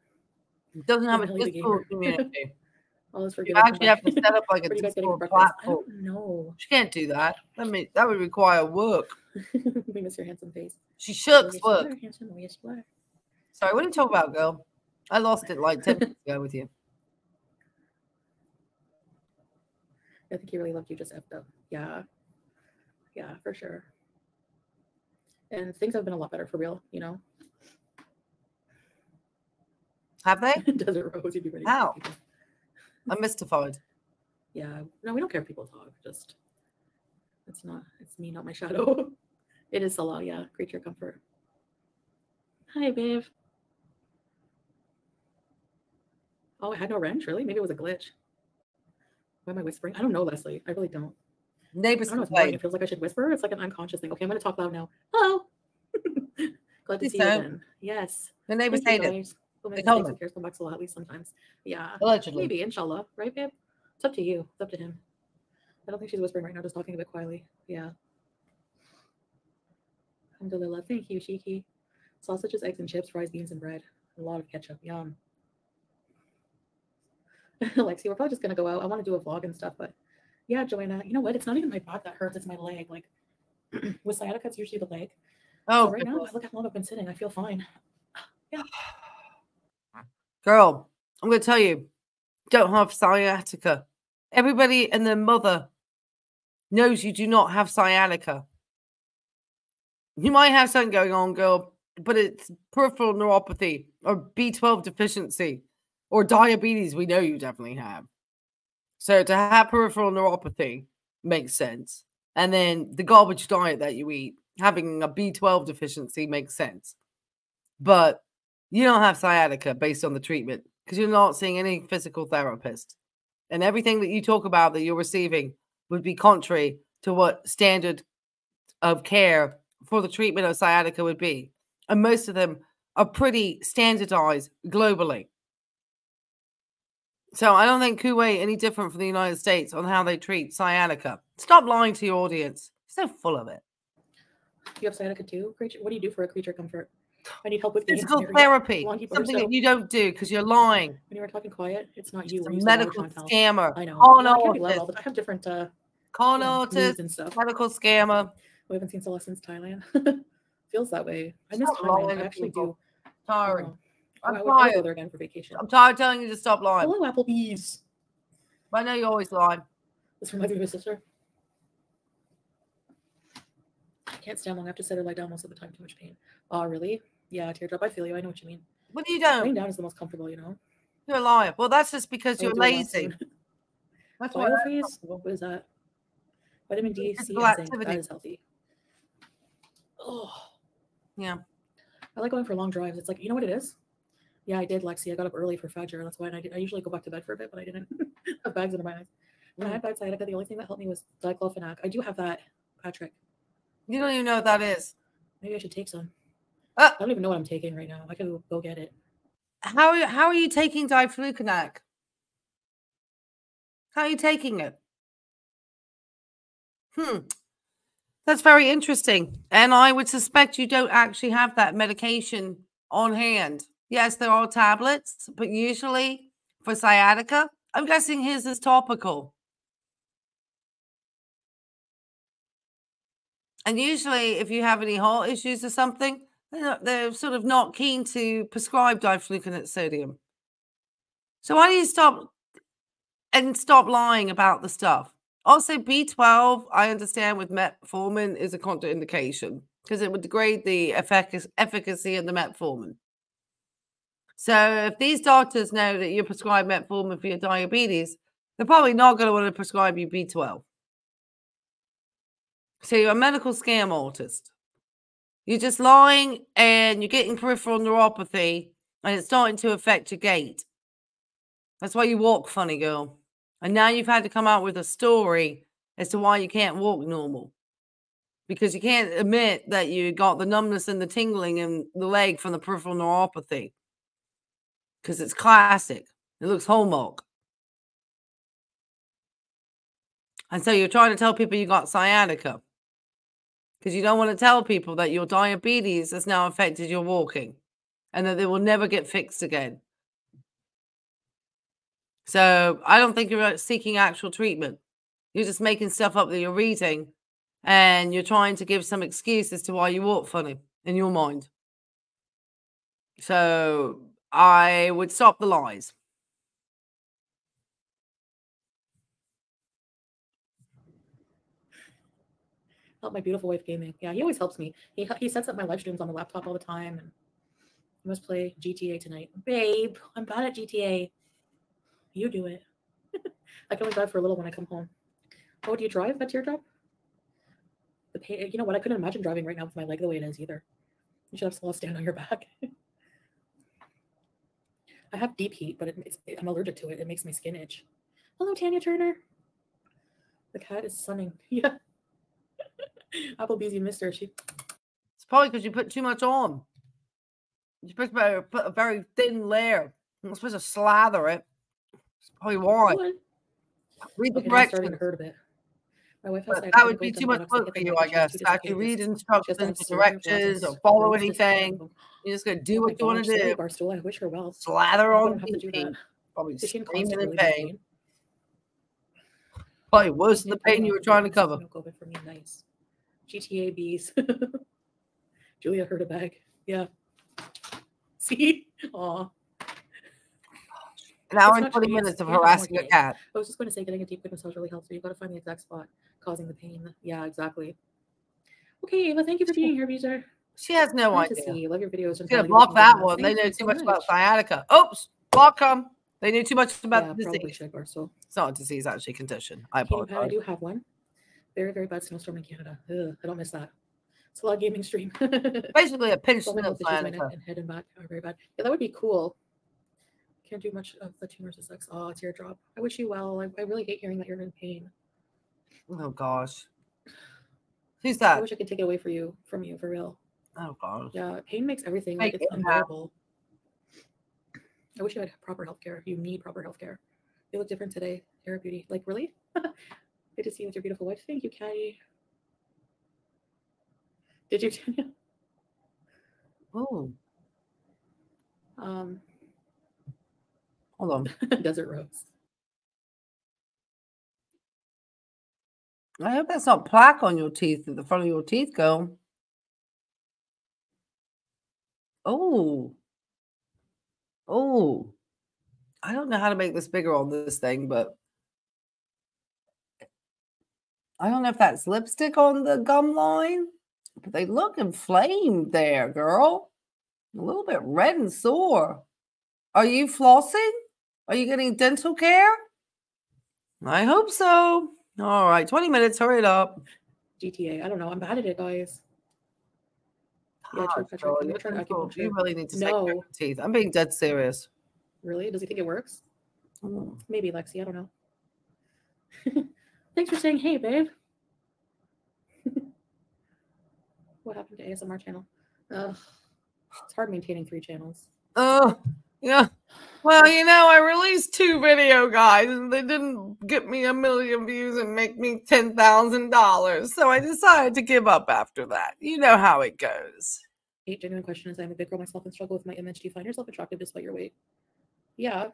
Doesn't have a Discord community. (laughs) You actually have to set up like (laughs) a What are you guys getting for Discord platform. don't. She can't do that. I mean, that would require work. (laughs) we miss your handsome face. She shooks yes, you work. are handsome. Yes, you are. Sorry, what are you talking about, girl? I lost it like 10 minutes ago with you. I think he really loved you just effed up. Yeah. Yeah, for sure. And things have been a lot better for real, you know. Have they? (laughs) Desert Rose, you'd be ready. How? I'm mystified. Yeah. No, we don't care if people talk. Just it's not it's me, not my shadow. (laughs) it is Salah, yeah. Creature comfort. Hi, babe. Oh, I had no wrench, really? Maybe it was a glitch. Why am I whispering? I don't know, Leslie. I really don't. I Neighbors don't know. It feels like I should whisper. It's like an unconscious thing. Okay, I'm going to talk loud now. Hello. (laughs) Glad to see you again. Yes. The neighbors hate it. We'll They told mistakes. me. Who cares? Come back to at least sometimes. Yeah. allegedly. Maybe, inshallah. Right, babe? It's up to you. It's up to him. I don't think she's whispering right now, just talking a bit quietly. Yeah. Alhamdulillah. Thank you, Shiki. Sausages, eggs, and chips, fries, beans, and bread. A lot of ketchup. Yum. (laughs) Lexi, we're probably just gonna go out. I want to do a vlog and stuff, but yeah, Joanna, you know what? It's not even my back that hurts, it's my leg. Like (clears throat) with sciatica, it's usually the leg. Oh, so right now, look how long I've been sitting. I feel fine. (sighs) yeah. girl, I'm going to tell you, don't have sciatica. Everybody and their mother knows you do not have sciatica. You might have something going on, girl, but it's peripheral neuropathy or B12 deficiency or diabetes. We know you definitely have. So to have peripheral neuropathy makes sense. and then the garbage diet that you eat, having a B12 deficiency makes sense. But you don't have sciatica based on the treatment because you're not seeing any physical therapist. And everything that you talk about that you're receiving would be contrary to what standard of care for the treatment of sciatica would be. And most of them are pretty standardized globally. So I don't think Kuwait any different from the United States on how they treat sciatica. Stop lying to your audience. so full of it. You have sciatica too, creature. What do you do for a creature comfort? I need help with Physical here. therapy, Come on, keep it something so- that you don't do because you're lying. When you were talking quiet, it's not you. Just a we're using loud medical scammer, I know. con I can't be loud all artist. I have different uh, con you know, artist, and stuff. medical scammer. We haven't seen Celeste since Thailand. (laughs) Feels that way. I miss Thailand. I actually do. people. Tiring. Oh, I'm I would, I would go there again for vacation. I'm tired of telling you to stop lying. Hello, Applebee's. I know you always lie. This reminds me of my sister. I can't stand long. I have to sit or lie down most of the time. Too much pain. Oh, really? Yeah, teardrop. I feel you. I know what you mean. What do you Laying do? down is the most comfortable, you know. You're a liar. Well, that's just because I you're would do a lot lazy. (laughs) That's why. Biophase? What is that? Vitamin D, C, Physical and zinc. That activity. healthy. Oh, Yeah. I like going for long drives. It's like, you know what it is? Yeah, I did, Lexi. I got up early for Fajr. That's why I, did, I usually go back to bed for a bit, but I didn't (laughs) have bags under my eyes. When I Mm. had bad sciatica, the only thing that helped me was diclofenac. I do have that, Patrick. You don't even know what that is. Maybe I should take some. Uh, I don't even know what I'm taking right now. I could go get it. how are you, how are you taking diflucanac? How are you taking it? Hmm. That's very interesting. And I would suspect you don't actually have that medication on hand. Yes, they're all tablets, but usually for sciatica, I'm guessing his is topical. And usually, if you have any heart issues or something, they're, not- they're sort of not keen to prescribe difluconate sodium. So why do you stop and stop lying about the stuff? Also, B12, I understand with metformin is a contraindication because it would degrade the effic- efficacy of the metformin. So if these doctors know that you're prescribed metformin for your diabetes, they're probably not going to want to prescribe you B12. So you're a medical scam artist. You're just lying and you're getting peripheral neuropathy and it's starting to affect your gait. That's why you walk funny, girl. And now you've had to come out with a story as to why you can't walk normal. Because you can't admit that you got the numbness and the tingling in the leg from the peripheral neuropathy. Because it's classic. It looks hallmark. And so you're trying to tell people you got sciatica because you don't want to tell people that your diabetes has now affected your walking and that they will never get fixed again. So I don't think you're uh, seeking actual treatment. You're just making stuff up that you're reading and you're trying to give some excuse as to why you walk funny in your mind. So I would stop the lies. Help my beautiful wife gaming. Yeah, he always helps me. He he sets up my live streams on the laptop all the time, and we must play GTA tonight. Babe, I'm bad at GTA. You do it. (laughs) I can only drive for a little when I come home. Oh, do you drive at teardrop? The pain. You know what? I couldn't imagine driving right now with my leg the way it is either. You should have Celeste stand on your back. (laughs) I have deep heat, but it, it's, I'm allergic to it. It makes my skin itch. Hello, Tanya Turner. The cat is sunning. (laughs) Yeah. (laughs) Applebee's, you missed her. She It's probably because you put too much on. You're supposed to put a very thin layer. You're supposed to slather it. That's probably why. Read the Okay, now it's starting directions. to hurt a bit. My wife has that would be too much work for you, I guess. She To just actually read it. Instructions, that or serum directions, or follow It's anything. You're just going to do Oh what you want to do. Barstool, I wish her well. Slather on wouldn't have to do PP. that. Probably screaming in really pain. pain? Probably worse than the pain you were trying to cover. no COVID for me. Nice. GTA bees. (laughs) Julia heard a bag. Yeah. (laughs) See? Aw. An hour and 20 minutes of yeah, it's more harassing a cat. I was just going to say getting a deep good massage really helps, but you've got to find the exact spot causing the pain. Yeah, exactly. Okay, Ava, thank you for being here, Beezer. She has no to idea. see you. Love your videos. and She's going to block that one. They know too much about sciatica. Oops, block them. They knew too much about Yeah, the disease. should. It's not a disease, actually, condition. I pad, I do have one. Very, very bad snowstorm in Canada. Ugh, I don't miss that. It's a lot of gaming stream. (laughs) Basically, a pinch of health issues in my neck sciatica. and head and back are very bad. Yeah, that would be cool. Can't do much of the tumors. It sucks. Oh, teardrop. I wish you well. I, I really hate hearing that you're in pain. Oh gosh. Who's that? I wish I could take it away for you from you for real. Oh gosh. Yeah, pain makes everything like it's unbearable. I wish you had proper health care. You need proper health care. You look different today, Hair Beauty. Like really? (laughs) Good to see you with your beautiful wife. Thank you, Caddy. Did you? (laughs) Tanya? Oh, um, hold on. (laughs) Desert Rose. I hope that's not plaque on your teeth at the front of your teeth, girl. Oh. Oh. I don't know how to make this bigger on this thing, but I don't know if that's lipstick on the gum line, but they look inflamed there, girl. A little bit red and sore. Are you flossing? Are you getting dental care? I hope so. All right, 20 minutes. Hurry it up. GTA. I don't know. I'm bad at it, guys. Yeah, true, Gosh, Patrick, girl, I'm you're gonna. You really need to take care of No. your teeth. I'm being dead serious. Really? Does he think it works? Mm. Maybe, Lexi. I don't know. (laughs) Thanks for saying hey, babe. (laughs) what happened to ASMR channel? Ugh. It's hard maintaining three channels. Oh, yeah. Well, you know, I released two video guys and they didn't get me a million views and make me $10,000. So I decided to give up after that. You know how it goes. Eight genuine question is I'm a big girl myself and struggle with my image. Do you find yourself attractive despite your weight? Yeah.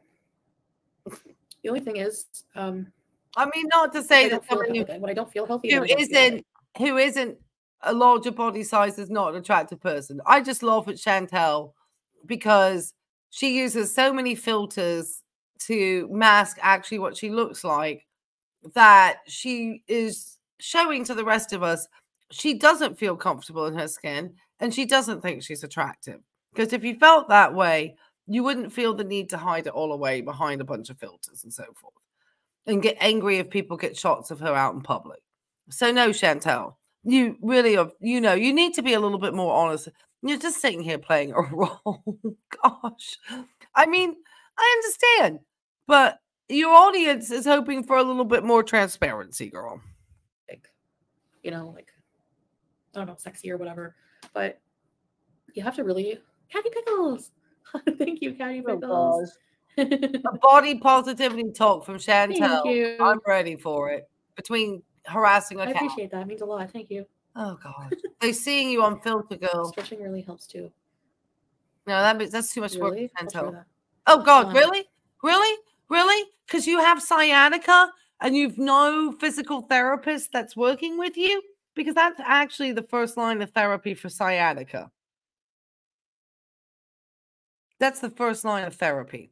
The only thing is, um, I mean, not to say that don't feel somebody healthy. when I don't feel healthy, who then I don't feel isn't who isn't a larger body size is not an attractive person. I just laugh at Chantal because she uses so many filters to mask actually what she looks like that she is showing to the rest of us she doesn't feel comfortable in her skin and she doesn't think she's attractive. Because if you felt that way, you wouldn't feel the need to hide it all away behind a bunch of filters and so forth and get angry if people get shots of her out in public. So no, Chantal, you really are. You know, you need to be a little bit more honest. You're just sitting here playing a (laughs) role. Gosh, I mean, I understand, but your audience is hoping for a little bit more transparency, girl. like, you know, like I don't know, sexy or whatever. But you have to really Caddy Pickles. (laughs) Thank you, Caddy oh, Pickles. A (laughs) body positivity talk from Thank Chantal. you. I'm ready for it. Between harassing a I cat. appreciate that. It means a lot. Thank you. Oh God, they seeing you on filter, girl. Stretching really helps too. No, that means that's too much work. Really? for I'll Chantal. Oh God, Um, really? Really? Really? Because you have sciatica and you've no physical therapist that's working with you? Because that's actually the first line of therapy for sciatica. That's the first line of therapy.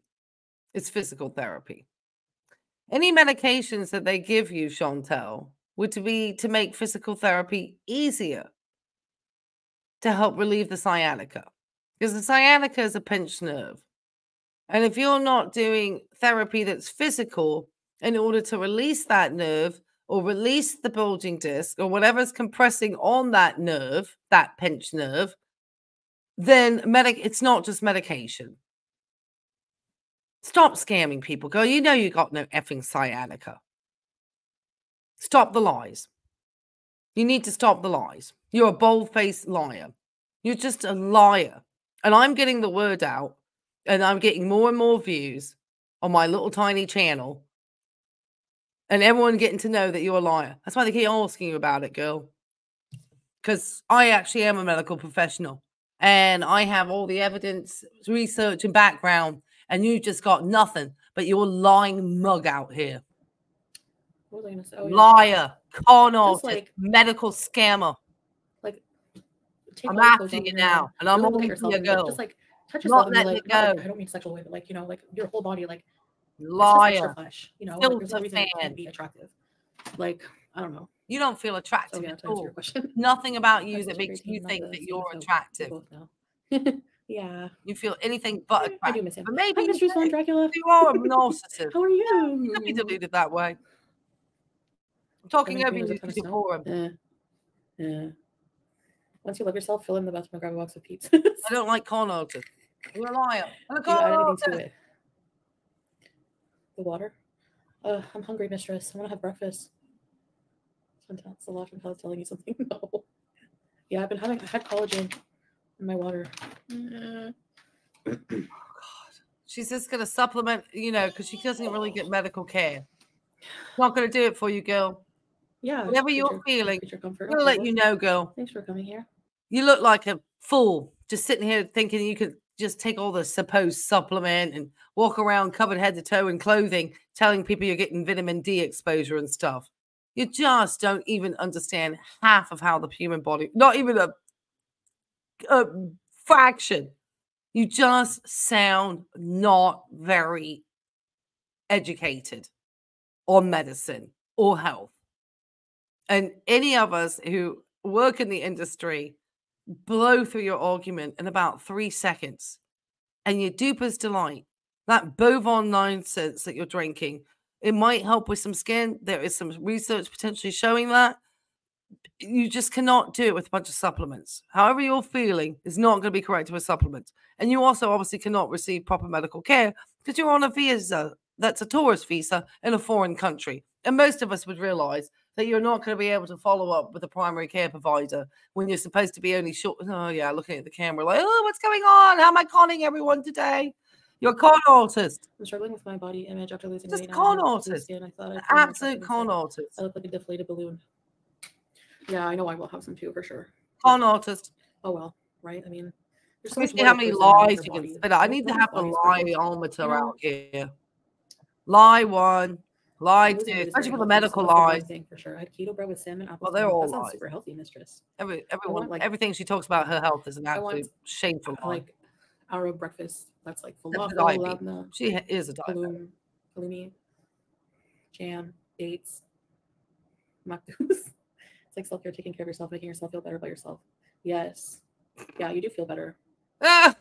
It's physical therapy. Any medications that they give you, Chantal, would to be to make physical therapy easier to help relieve the sciatica. Because the sciatica is a pinched nerve. And if you're not doing therapy that's physical in order to release that nerve or release the bulging disc or whatever's compressing on that nerve, that pinched nerve, then medic it's not just medication. Stop scamming people, girl. You know you got no effing sciatica. Stop the lies. You need to stop the lies. You're a bold faced liar. You're just a liar. And I'm getting the word out and I'm getting more and more views on my little tiny channel. And everyone getting to know that you're a liar. That's why they keep asking you about it, girl. Because I actually am a medical professional and I have all the evidence, research, and background, and you've just got nothing but your lying mug out here. What was I gonna say? Oh, yeah. Liar, con artist, like- medical scammer. Like, take I'm after you now, and I'm really look on at you, and, like, girl. Just like touch Not yourself be letting like, it not, like. I don't mean sexual way, but like you know, like your whole body, like Liar. flesh. You know, like, there's no reason it fan. can't be attractive. Like I don't know. You don't feel So attractive yeah, at all. your. (laughs) Nothing about you that makes you think that you're we attractive. (laughs) yeah. You feel anything but I attractive. do miss him. But maybe you, Mystery Swan do. Dracula. you are a (laughs) narcissist. How are You could be you? deluded that way. I'm talking Having over cream is you of you're poor. Yeah. Yeah. Once you love yourself, fill in the bathroom and grab a box of pizza. I don't like corn artists. You're a liar. I'm a Do you add anything to artist. it? The water? Uh, I'm hungry, mistress. I want to have breakfast. Chantal, it's a lot Chantal is telling you something. (laughs) No. Yeah, I've been having, I had collagen in my water. Mm, She's just going to supplement, you know, because she doesn't really get medical care. Not going to do it for you, girl. Yeah. Whatever you're creature- feeling, creature comfort. I'm going to Okay, let you know, girl. Thanks for coming here. You look like a fool just sitting here thinking you could just take all the supposed supplement and walk around covered head to toe in clothing, telling people you're getting vitamin D exposure and stuff. You just don't even understand half of how the human body, not even a, a fraction. You just sound not very educated on medicine or health. And any of us who work in the industry blow through your argument in about three seconds. And your duper's delight, that bovine nonsense that you're drinking, it might help with some skin. There is some research potentially showing that. You just cannot do it with a bunch of supplements. However, you're feeling is not going to be corrected with supplements. And you also obviously cannot receive proper medical care because you're on a visa that's a tourist visa in a foreign country. And most of us would realize that you're not going to be able to follow up with a primary care provider when you're supposed to be only short. Oh, yeah, looking at the camera like, oh, what's going on? How am I conning everyone today? You're a con artist, I'm struggling with my body image after losing Just weight. and con artist. I thought an absolute con artist, I look like a deflated balloon. Yeah, I know I will have some too for sure. con artist. Oh well, right? I mean, there's me see how many lies you can spit out. I need to have body's perfect. lieometer out here. Lie one, lie Losing two, weight is especially for the medical that's the one lies. for sure. I had keto bread with salmon. Well, they're all lies. super healthy, mistress. Every, want, everyone, like- everything she talks about her health is an I want, absolute shameful lie. like Arab breakfast. That's like falafel. She is a diabetic. halloumi, jam, dates, makdous. (laughs) It's like self care, taking care of yourself, making yourself feel better about yourself. Yes. Yeah, you do feel better. Ah!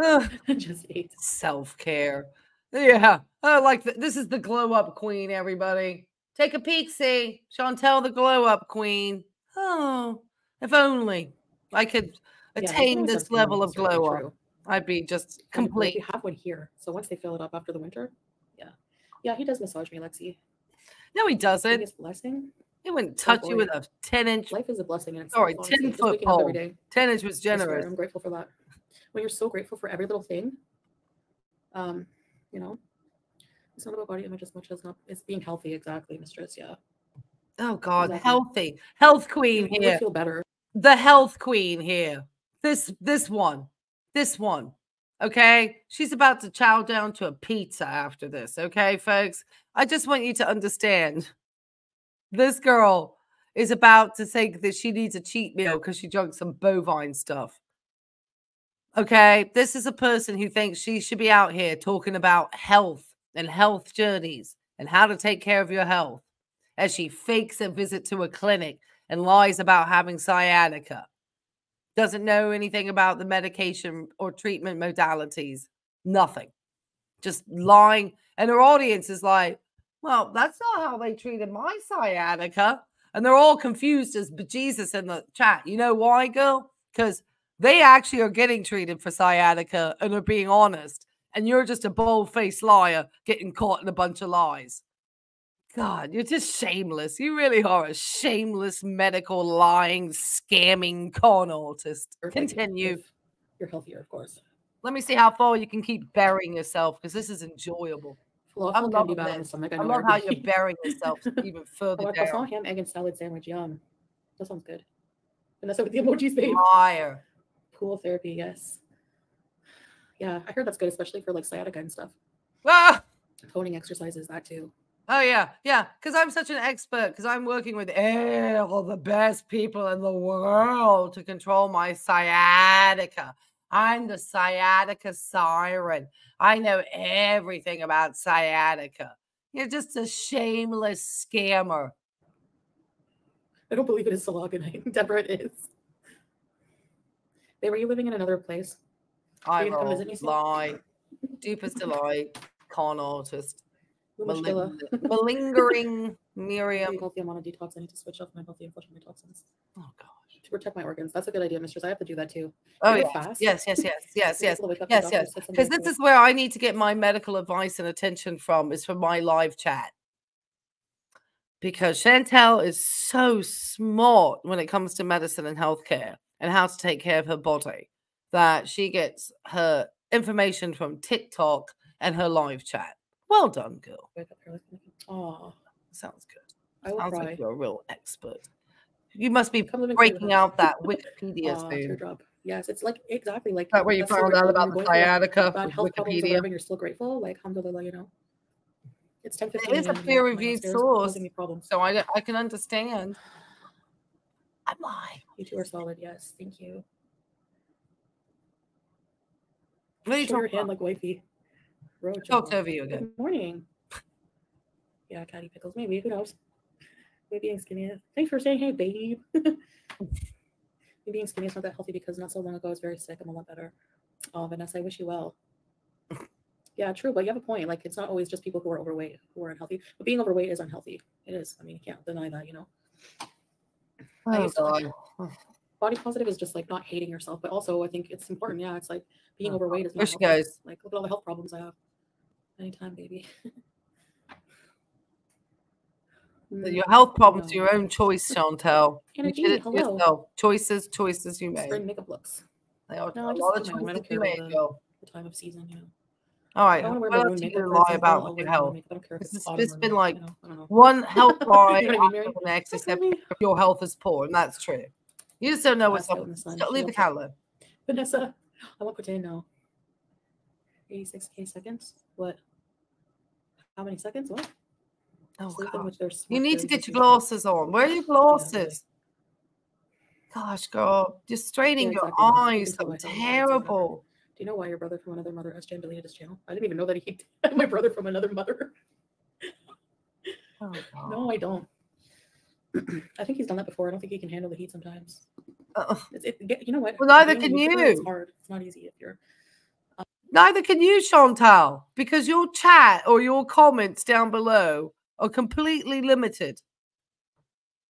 Ah. (laughs) Just ate. self care. Yeah, I like that. This is the glow up queen, everybody. Take a peek, see Chantal, the glow up queen. Oh, if only I could attain what this level of glow up. true. I'd be just complete. We have one here. So once they fill it up after the winter, yeah. Yeah, he does massage me, Lexi. No, he doesn't. Biggest blessing. He wouldn't touch you with a 10 inch. Life is a blessing And itself. Sorry, honestly. 10 Just foot waking up every pole. 10 inch was swear, generous. I'm grateful for that. When you're so grateful for every little thing, um, you know, it's not about body image as much as not it's being healthy. Exactly, mistress. Yeah, Oh, God. Exactly. Healthy. Health queen you here. feel better. the health queen here. This this one. This one. Okay? She's about to chow down to a pizza after this, okay, folks? I just want you to understand. This girl is about to say that she needs a cheat meal because she drank some bovine stuff. Okay? This is a person who thinks she should be out here talking about health and health journeys and how to take care of your health as she fakes a visit to a clinic and lies about having sciatica. Doesn't know anything about the medication or treatment modalities. Nothing. Just lying. And her audience is like, well, that's not how they treated my sciatica. And they're all confused as Jesus in the chat. You know why, girl? Because they actually are getting treated for sciatica and are being honest. And you're just a bold faced liar getting caught in a bunch of lies. God, you're just shameless. You really are a shameless medical lying, scamming con artist. Continue. You're healthier, of course. Let me see how far you can keep burying yourself because this is enjoyable. Falafel I'm loving bad on the this. stomach. I, I love how you're (laughs) burying yourself even I further croissant, down. ham, egg, and salad sandwich. Yum. That sounds good. And that's with the emojis, babe. Liar. Pool therapy, yes. Yeah, I heard that's good, especially for like sciatica and stuff. Ah! Toning exercises, that too. Oh yeah, yeah. Because I'm such an expert. Because I'm working with all the best people in the world to control my sciatica. I'm the sciatica siren. I know everything about sciatica. You're just a shameless scammer. I don't believe it is Salaganite. (laughs) Deborah, it is. They were you living in another place? I you gonna come roll, visit me soon? lie, duper's delight, con artist. Lumashkilla. malin- malingering (laughs) Mariam. healthy. I'm on a detox. I need to switch off my healthy and flush my toxins Oh gosh. to protect my organs. That's a good idea, mistress. I have to do that too. Oh yes. fast? yes, yes, yes, (laughs) yes, yes, People wake up, the yes, yes. Because this is where I need to get my medical advice and attention from is from my live chat. Because Chantal is so smart when it comes to medicine and healthcare and how to take care of her body that she gets her information from TikTok and her live chat. Well done, girl. wake up early. Oh, Sounds good. I Sounds cry. like you're a real expert. You must be Come live in Canada. breaking out that (laughs) Wikipedia Aw, soon. teardrop. Yes, it's like exactly like That where you found out about the sciatica from health Wikipedia. and you're still grateful. Like alhamdulillah, you know. It's 10 15 is a oh peer-reviewed source. So I, I can understand. I'm. You two are solid. Yes, thank you. What are you Show talking about? like wifey. Roach. Talked over you again. Good morning. (laughs) Yeah, catty pickles. Maybe who knows? Maybe being skinny. Thanks for saying hey, babe. (laughs) Me being skinny is not that healthy because not so long ago I was very sick. I'm a lot better. Oh, Vanessa, I wish you well. (laughs) Yeah, true, but you have a point. Like, it's not always just people who are overweight who are unhealthy, but being overweight is unhealthy. It is. I mean, you can't deny that, you know. I Oh, to- God. (sighs) Body positive is just like not hating yourself, but also I think it's important. Yeah, it's like being oh, overweight is not she healthy. goes. Like, look at all the health problems I have. Anytime, baby. (laughs) Your mm, health problems No. are your own choice, (laughs) Chantal. You did it hello. yourself. Choices, choices you made. Spring makeup looks. They are No, a I just lot of do my own. I don't choices you made, the-. The time of season, you know. All right. I want to wear What else are you going to lie about with your health? makeup. I don't care if This it's has autumn just or been like you know, I don't know. One health (laughs) lie You know I mean, after Mary? the next, except at me. if your health is poor, and that's true. You just don't know what's up. in the sun. Don't leave the cat alone. Vanessa, I want potato now. 86k seconds. What? How many seconds? What? Oh, God. with You need to get your glasses on. Where are your glasses? Gosh, girl, you're straining Yeah, your exactly. You can eyes. tell So by how terrible. Do you know why your brother from another mother SJ deleted his channel? I didn't even know that he (laughs) my brother from another mother. Oh. (laughs) No, I don't. (clears throat) I think he's done that before. I don't think he can handle the heat sometimes. Uh, It's, it, you know what? Well, neither can you. hard. It's not easy if you're. neither can you, Chantal, because your chat or your comments down below are completely limited.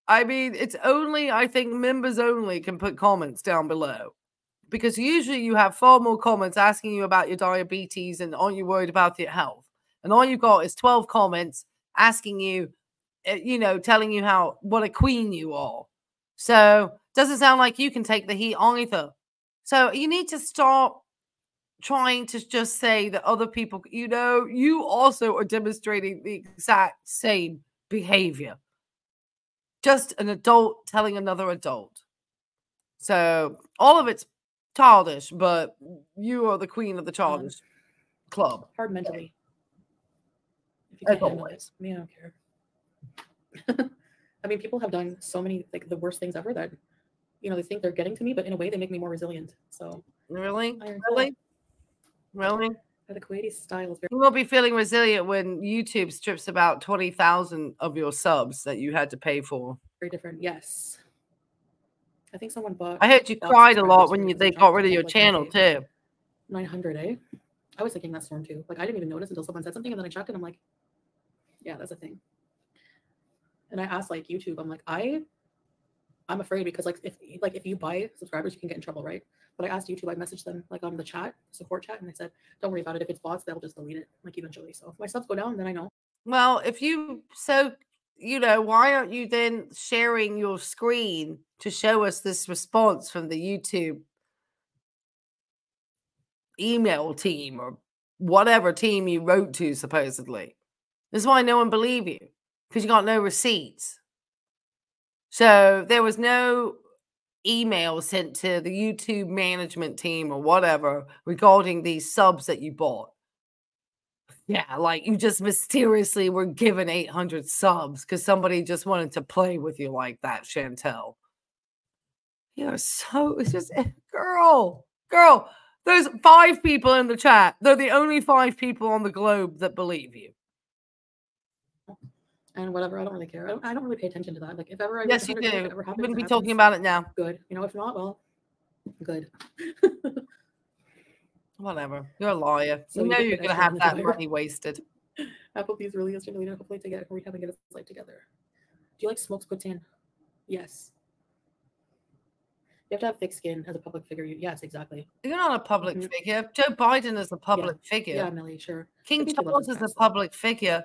I mean, it's only, I think, members only can put comments down below. Because usually you have far more comments asking you about your diabetes and aren't you worried about your health? And all you've got is 12 comments asking you, uh, you know, telling you how what a queen you are. So doesn't sound like you can take the heat either. So you need to stop trying to just say that other people, you know, you also are demonstrating the exact same behavior. Just an adult telling another adult. So all of it's childish, but you are the queen of the childish club. hard mentally. If you As can't it. always. Me, I don't care. (laughs) I mean, people have done so many like the worst things ever that you know they think they're getting to me, but in a way they make me more resilient. So Really? Really? Really? the Kuwaiti style is very You won't be feeling resilient when YouTube strips about 20,000 of your subs that you had to pay for. very different. Yes. I think someone bought. I heard you cried a lot when you, they got rid of your like channel too. 900, eh? I was thinking that storm too. Like I didn't even notice until someone said something, and then I checked, and I'm like, yeah, that's a thing. And I asked like YouTube, I'm like, I, I'm afraid because like if like if you buy subscribers, you can get in trouble, right? But I asked YouTube, I messaged them like on the chat, support chat, and they said, don't worry about it. If it's bots, they'll just delete it like eventually. So if my subs go down, then I know. Well, if you so you know, why aren't you then sharing your screen to show us this response from the YouTube email team or whatever team you wrote to supposedly? This is why no one believe you because you got no receipts. So there was no email sent to the YouTube management team or whatever regarding these subs that you bought. Yeah, like you just mysteriously were given 800 subs because somebody just wanted to play with you like that, Chantal. You're so, it's just, eh, girl, girl, there's five people in the chat. They're the only five people on the globe that believe you. And whatever, I don't really care. I don't, I don't really pay attention to that. Like if ever I Yes, you 100K, if do. You ever happens, wouldn't be talking about it now. good. You know, if not, well, good. (laughs) Whatever. You're a liar. So you know you're going to have that later. money wasted. (laughs) Applebee's really is Angelina. Hopefully to get rehab and get his life together. Do you like smoked poutine? Yes. You have to have thick skin as a public figure. Yes, exactly. You're not a public Mhm. figure. Joe Biden is a public figure. Yeah, Millie, sure. King think he loves Charles is a public figure.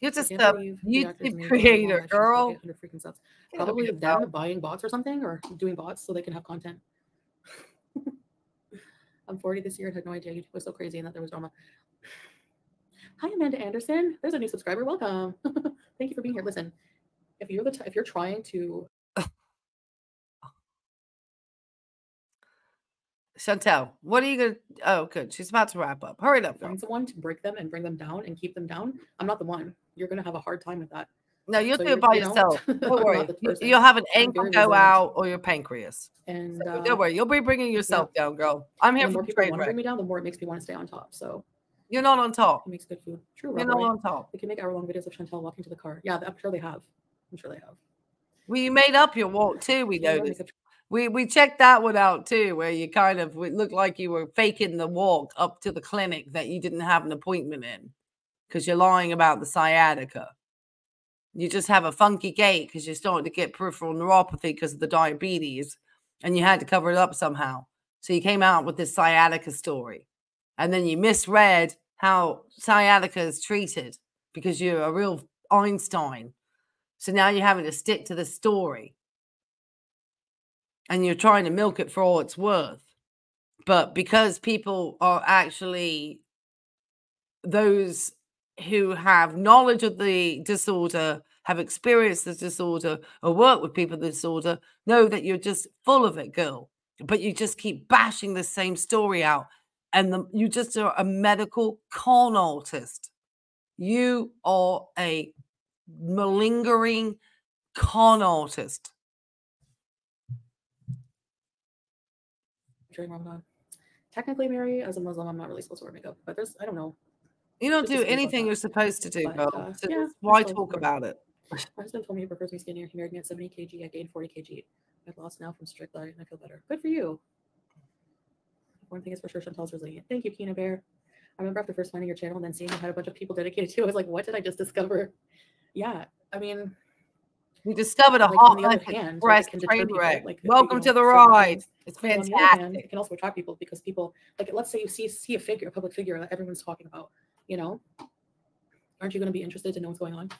You're just a believe the actors YouTube creator, girl. make 100 freaking subs. Get over Probably them buying bots or something, or doing bots so they can have content. I'm 40 this year and had no idea YouTube was so crazy and that there was drama. Hi, Amanda Anderson. There's a new subscriber. Welcome. (laughs) Thank you for being here. Listen, if you're the t- if you're trying to (sighs) Chantal, what are you gonna? Oh, good. She's about to wrap up. Hurry up. find someone to break them and bring them down and keep them down, I'm not the one. You're gonna have a hard time with that. No, you'll So do it by you yourself. (laughs) Don't worry. You'll have an ankle go out or your pancreas. And So uh, don't worry. You'll be bringing yourself down, girl. I'm here the for more the people want to bring me down, the more it makes me want to stay on top. So You're not on top. it makes good food. True, You're not on top. They can make hour-long videos of Chantal walking to the car. Yeah, I'm sure they have. I'm sure they have. Well, you made up your walk too. We Can you wear noticed. We we checked that one out too, where you kind of it looked like you were faking the walk up to the clinic that you didn't have an appointment in, because you're lying about the sciatica. You just have a funky gait because you're starting to get peripheral neuropathy because of the diabetes, and you had to cover it up somehow. So you came out with this sciatica story, and then you misread how sciatica is treated because you're a real Einstein. So now you're having to stick to the story and you're trying to milk it for all it's worth. But because people are actually those who have knowledge of the disorder, have experienced the disorder, or work with people with the disorder, know that you're just full of it, girl. But you just keep bashing the same story out, and the, you just are a medical con artist. You are a malingering con artist. during. Technically, Mary, as a Muslim, I'm not really supposed to wear makeup, but there's, I don't know. You don't do like anything you're supposed to do, But, girl. uh, so yeah, why talk about it? (laughs) My husband told me he prefers me skinnier. He married me at 70 kg. I gained 40 kg. I've lost now from strict diet and I feel better. Good for you. One thing is for sure, Chantal's resilient. Thank you, Kina Bear. I remember after first finding your channel and then seeing you had a bunch of people dedicated to you, I was like, what did I just discover? Yeah, I mean, We discovered a like, the other hand, like, it press can deter train wreck. like, you Welcome know, to the ride. things. It's But on the other hand, fantastic. it can also attract people because people like let's say you see see a figure, a public figure that everyone's talking about, you know, aren't you going to be interested to know what's going on?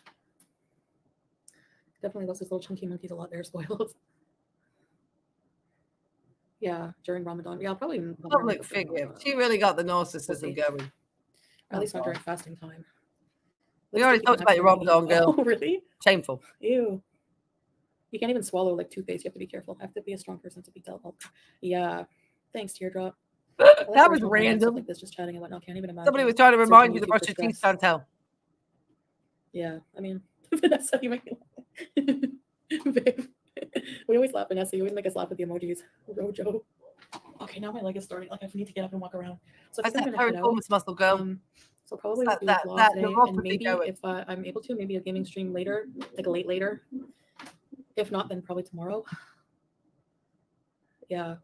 Definitely loves his little chunky monkeys a lot. They're (laughs) spoiled. Yeah, during Ramadan. Yeah, I'll probably Public figure. Ramadan, She really got the narcissism going. At least not during fasting time. We already talked about your Ramadan, girl. (laughs) Oh, really? Shameful. Ew. You can't even swallow like toothpaste. You have to be careful. I have to be a strong person to be dealt. with. Yeah. Thanks, teardrop. I that was random. Like this, just chatting and whatnot. Can't even imagine. Somebody was trying to remind you to brush your teeth. Chantal. Yeah, I mean, (laughs) Vanessa, you make me laugh. (laughs) We always laugh, Vanessa. You always make us laugh with the emojis. Rojo. Okay, now my leg is starting. Like I need to get up and walk around. So I That's think I'm that gonna performance muscle, girl. Um, so probably that- that- that today, and maybe going. if uh, I'm able to, maybe a gaming stream later, like a late later. If not, then probably tomorrow. (sighs) Yeah.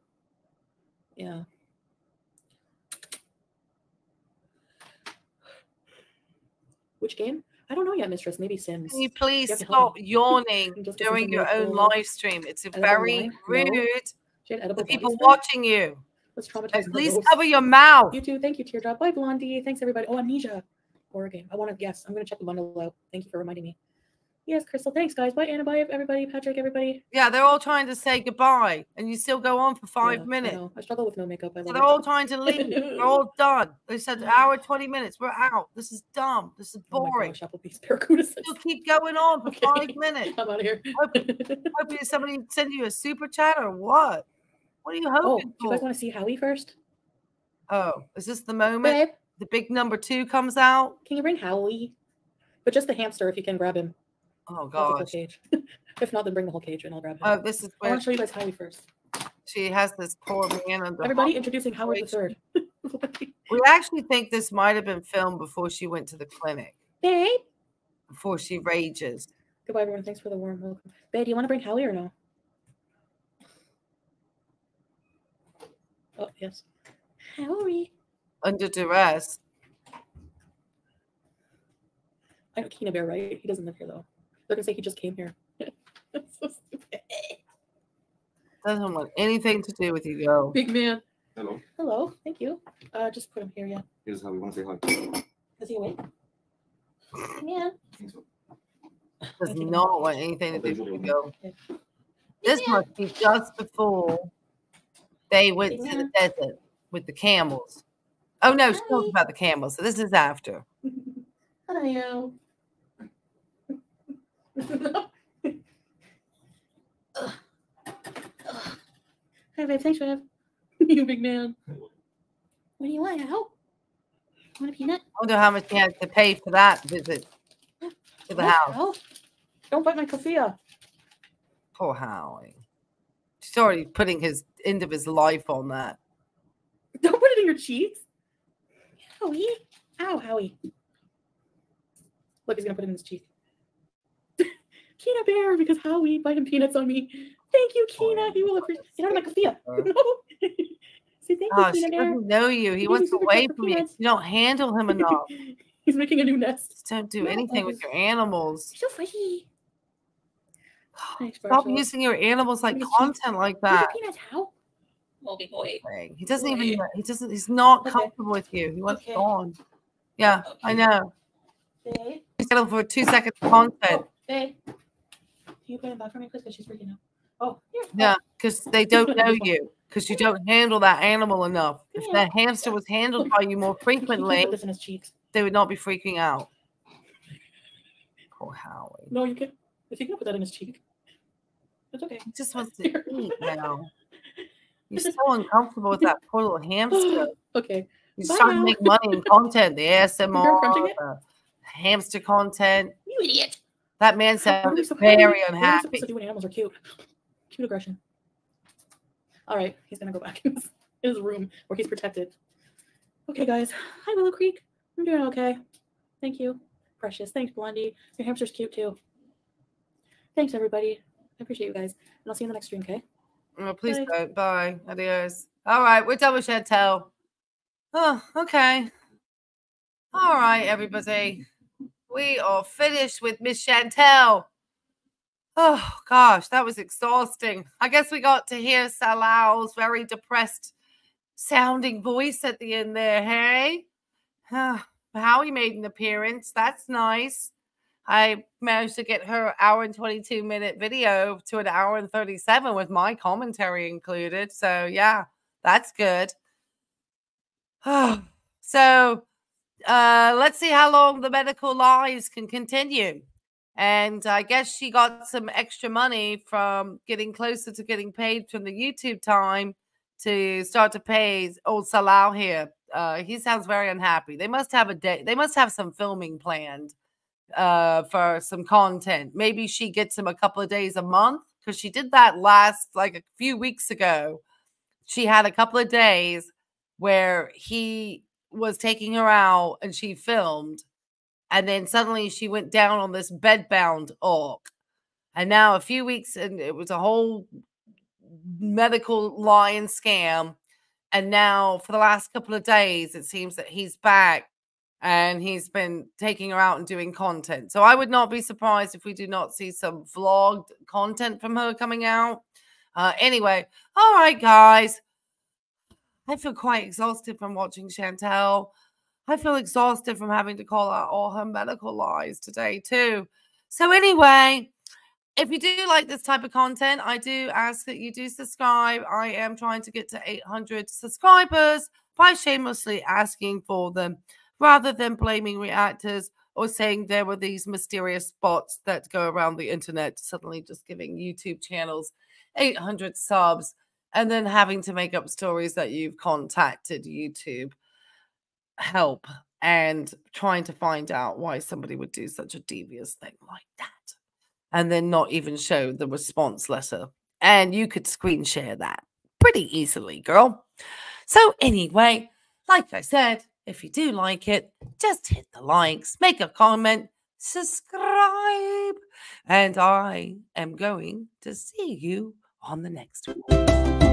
Yeah. Which game? I don't know yet, Mistress. Maybe Sims. Can you please help stop (laughs) yawning Just listen to during your own live stream? It's very. No. rude. Edible The people watching you. Let's traumatize At least cover your mouth. You too. Thank you, Teardrop. Bye, Blondie. Thanks, everybody. Oh, Amnesia. Horror game. I want to, yes, I'm going to check the bundle out. Thank you for reminding me. Yes, Crystal. Thanks, guys. Bye, Anna. Bye, everybody. Patrick, everybody. Yeah, they're all trying to say goodbye, and you still go on for five Yeah, I minutes. know. I, struggle with no makeup. I So they're it. all trying to (laughs) leave. They're all done. They said hour, 20 minutes. We're out. This is dumb. This is Oh boring. gosh, Applebee's says- keep going on for (laughs) Okay. five minutes. I'm out of here. Hoping somebody send you a super chat or what? What are you oh, hoping do you guys want to see Howie first? Oh, is this the moment? Babe, The big number two comes out? can you bring Howie? But just the hamster if you can grab him. Oh, Not the whole gosh. cage. (laughs) if not, then bring the whole cage and I'll grab him. Oh, uh, this is I where want to show you guys Howie first. she has this poor man under Everybody introducing Howard the third. We actually think this might have been filmed before she went to the clinic, Babe. before she rages. Goodbye, everyone. Thanks for the warm welcome. Babe, do you want to bring Howie or no? Oh, yes. Howie. under duress. I know Keena Bear, right? He doesn't live here though. They're gonna say he just came here. (laughs) That's so stupid. Doesn't want anything to do with you, girl. Big man. Hello. Hello. Thank you. Uh, just put him here. Yeah. Here's how we want to say hi. Is he awake? Yeah. I so. Does not want anything to do with you, girl. Okay. This Yeah. must be just before they went to the desert with the camels. Oh no, she talked about the camels. So this is after. (laughs) Hello. Hi, babe. Thanks, babe. (laughs) you big man. What do you want, Al? Want a peanut? I wonder how much he had to pay for that visit to the What, house. Al? Don't bite my kafia. Poor Howie. He's already putting his end of his life on that. Don't put it in your cheeks. Howie. Ow, Howie. Look, he's gonna put it in his cheek. Keena Bear, because Howie bite him peanuts on me. Thank you, Keena. He will appreciate. Get out of my kafia. Uh, (laughs) No. Say thank Oh, you, she Keena Bear. doesn't know you. He He wants gives you super away from you. You don't handle him enough. (laughs) He's making a new nest. Just don't do No, anything with your animals. So funny. Thanks, (gasps) Stop Marshall. using your animals like Look you. content like that. peanuts, how? Oh, big boy. He doesn't Boy. even. He doesn't. He's not Okay. comfortable with you. He wants Okay. gone. Yeah, I know. Babe. He's settled for two seconds content. Oh, babe. Can you put it back for me, please? Because she's freaking out. Oh, here. Oh. Yeah, because they don't (laughs) know in you. Because you don't handle that animal enough. If Yeah. that hamster was handled by you more (laughs) frequently, put this in his cheeks. they would not be freaking out. Poor Howie. No, you can. If you can put that in his cheek, it's okay. He just (laughs) wants to eat now. He's so uncomfortable with that poor little hamster. okay. He's Bye trying to make money in content, the ASMR, the hamster content. You idiot. That man What sounds what are very what are unhappy. supposed to do when animals are cute? Cute aggression. All right, he's gonna go back (laughs) in his, in his room where he's protected. Okay, guys. Hi, Willow Creek. I'm doing okay. Thank you. Precious. Thanks, Blondie. Your hamster's cute too. Thanks, everybody. I appreciate you guys. And I'll see you in the next stream, okay? Oh, please Bye. don't. Bye. Adios. All right, we're done with Chantal. Oh, okay. All right, everybody. We are finished with Miss Chantal. Oh gosh, that was exhausting. I guess we got to hear Salah's very depressed sounding voice at the end there, hey? Howie made an appearance. That's nice. I managed to get her hour and 22 minute video to an hour and 37 with my commentary included. So, yeah, that's good. (sighs) so, uh, let's see how long the medical lives can continue. And I guess she got some extra money from getting closer to getting paid from the YouTube time to start to pay old Salah here. Uh, he sounds very unhappy. They must have a day, they must have some filming planned uh for some content. Maybe she gets him a couple of days a month because she did that last like a few weeks ago. She had a couple of days where he was taking her out and she filmed and then suddenly she went down on this bedbound arc. And now a few weeks and it was a whole medical lion scam. And now for the last couple of days, it seems that he's back and he's been taking her out and doing content. So I would not be surprised if we do not see some vlogged content from her coming out. Uh, anyway, all right, guys. I feel quite exhausted from watching Chantal. I feel exhausted from having to call out all her medical lies today, too. So, anyway, if you do like this type of content, I do ask that you do subscribe. I am trying to get to 800 subscribers by shamelessly asking for them rather than blaming reactors or saying there were these mysterious bots that go around the internet, suddenly just giving YouTube channels 800 subs and then having to make up stories that you've contacted YouTube help and trying to find out why somebody would do such a devious thing like that and then not even show the response letter. And you could screen share that pretty easily, girl. So, anyway, like I said, if you do like it, just hit the likes, make a comment, subscribe, and I am going to see you on the next one.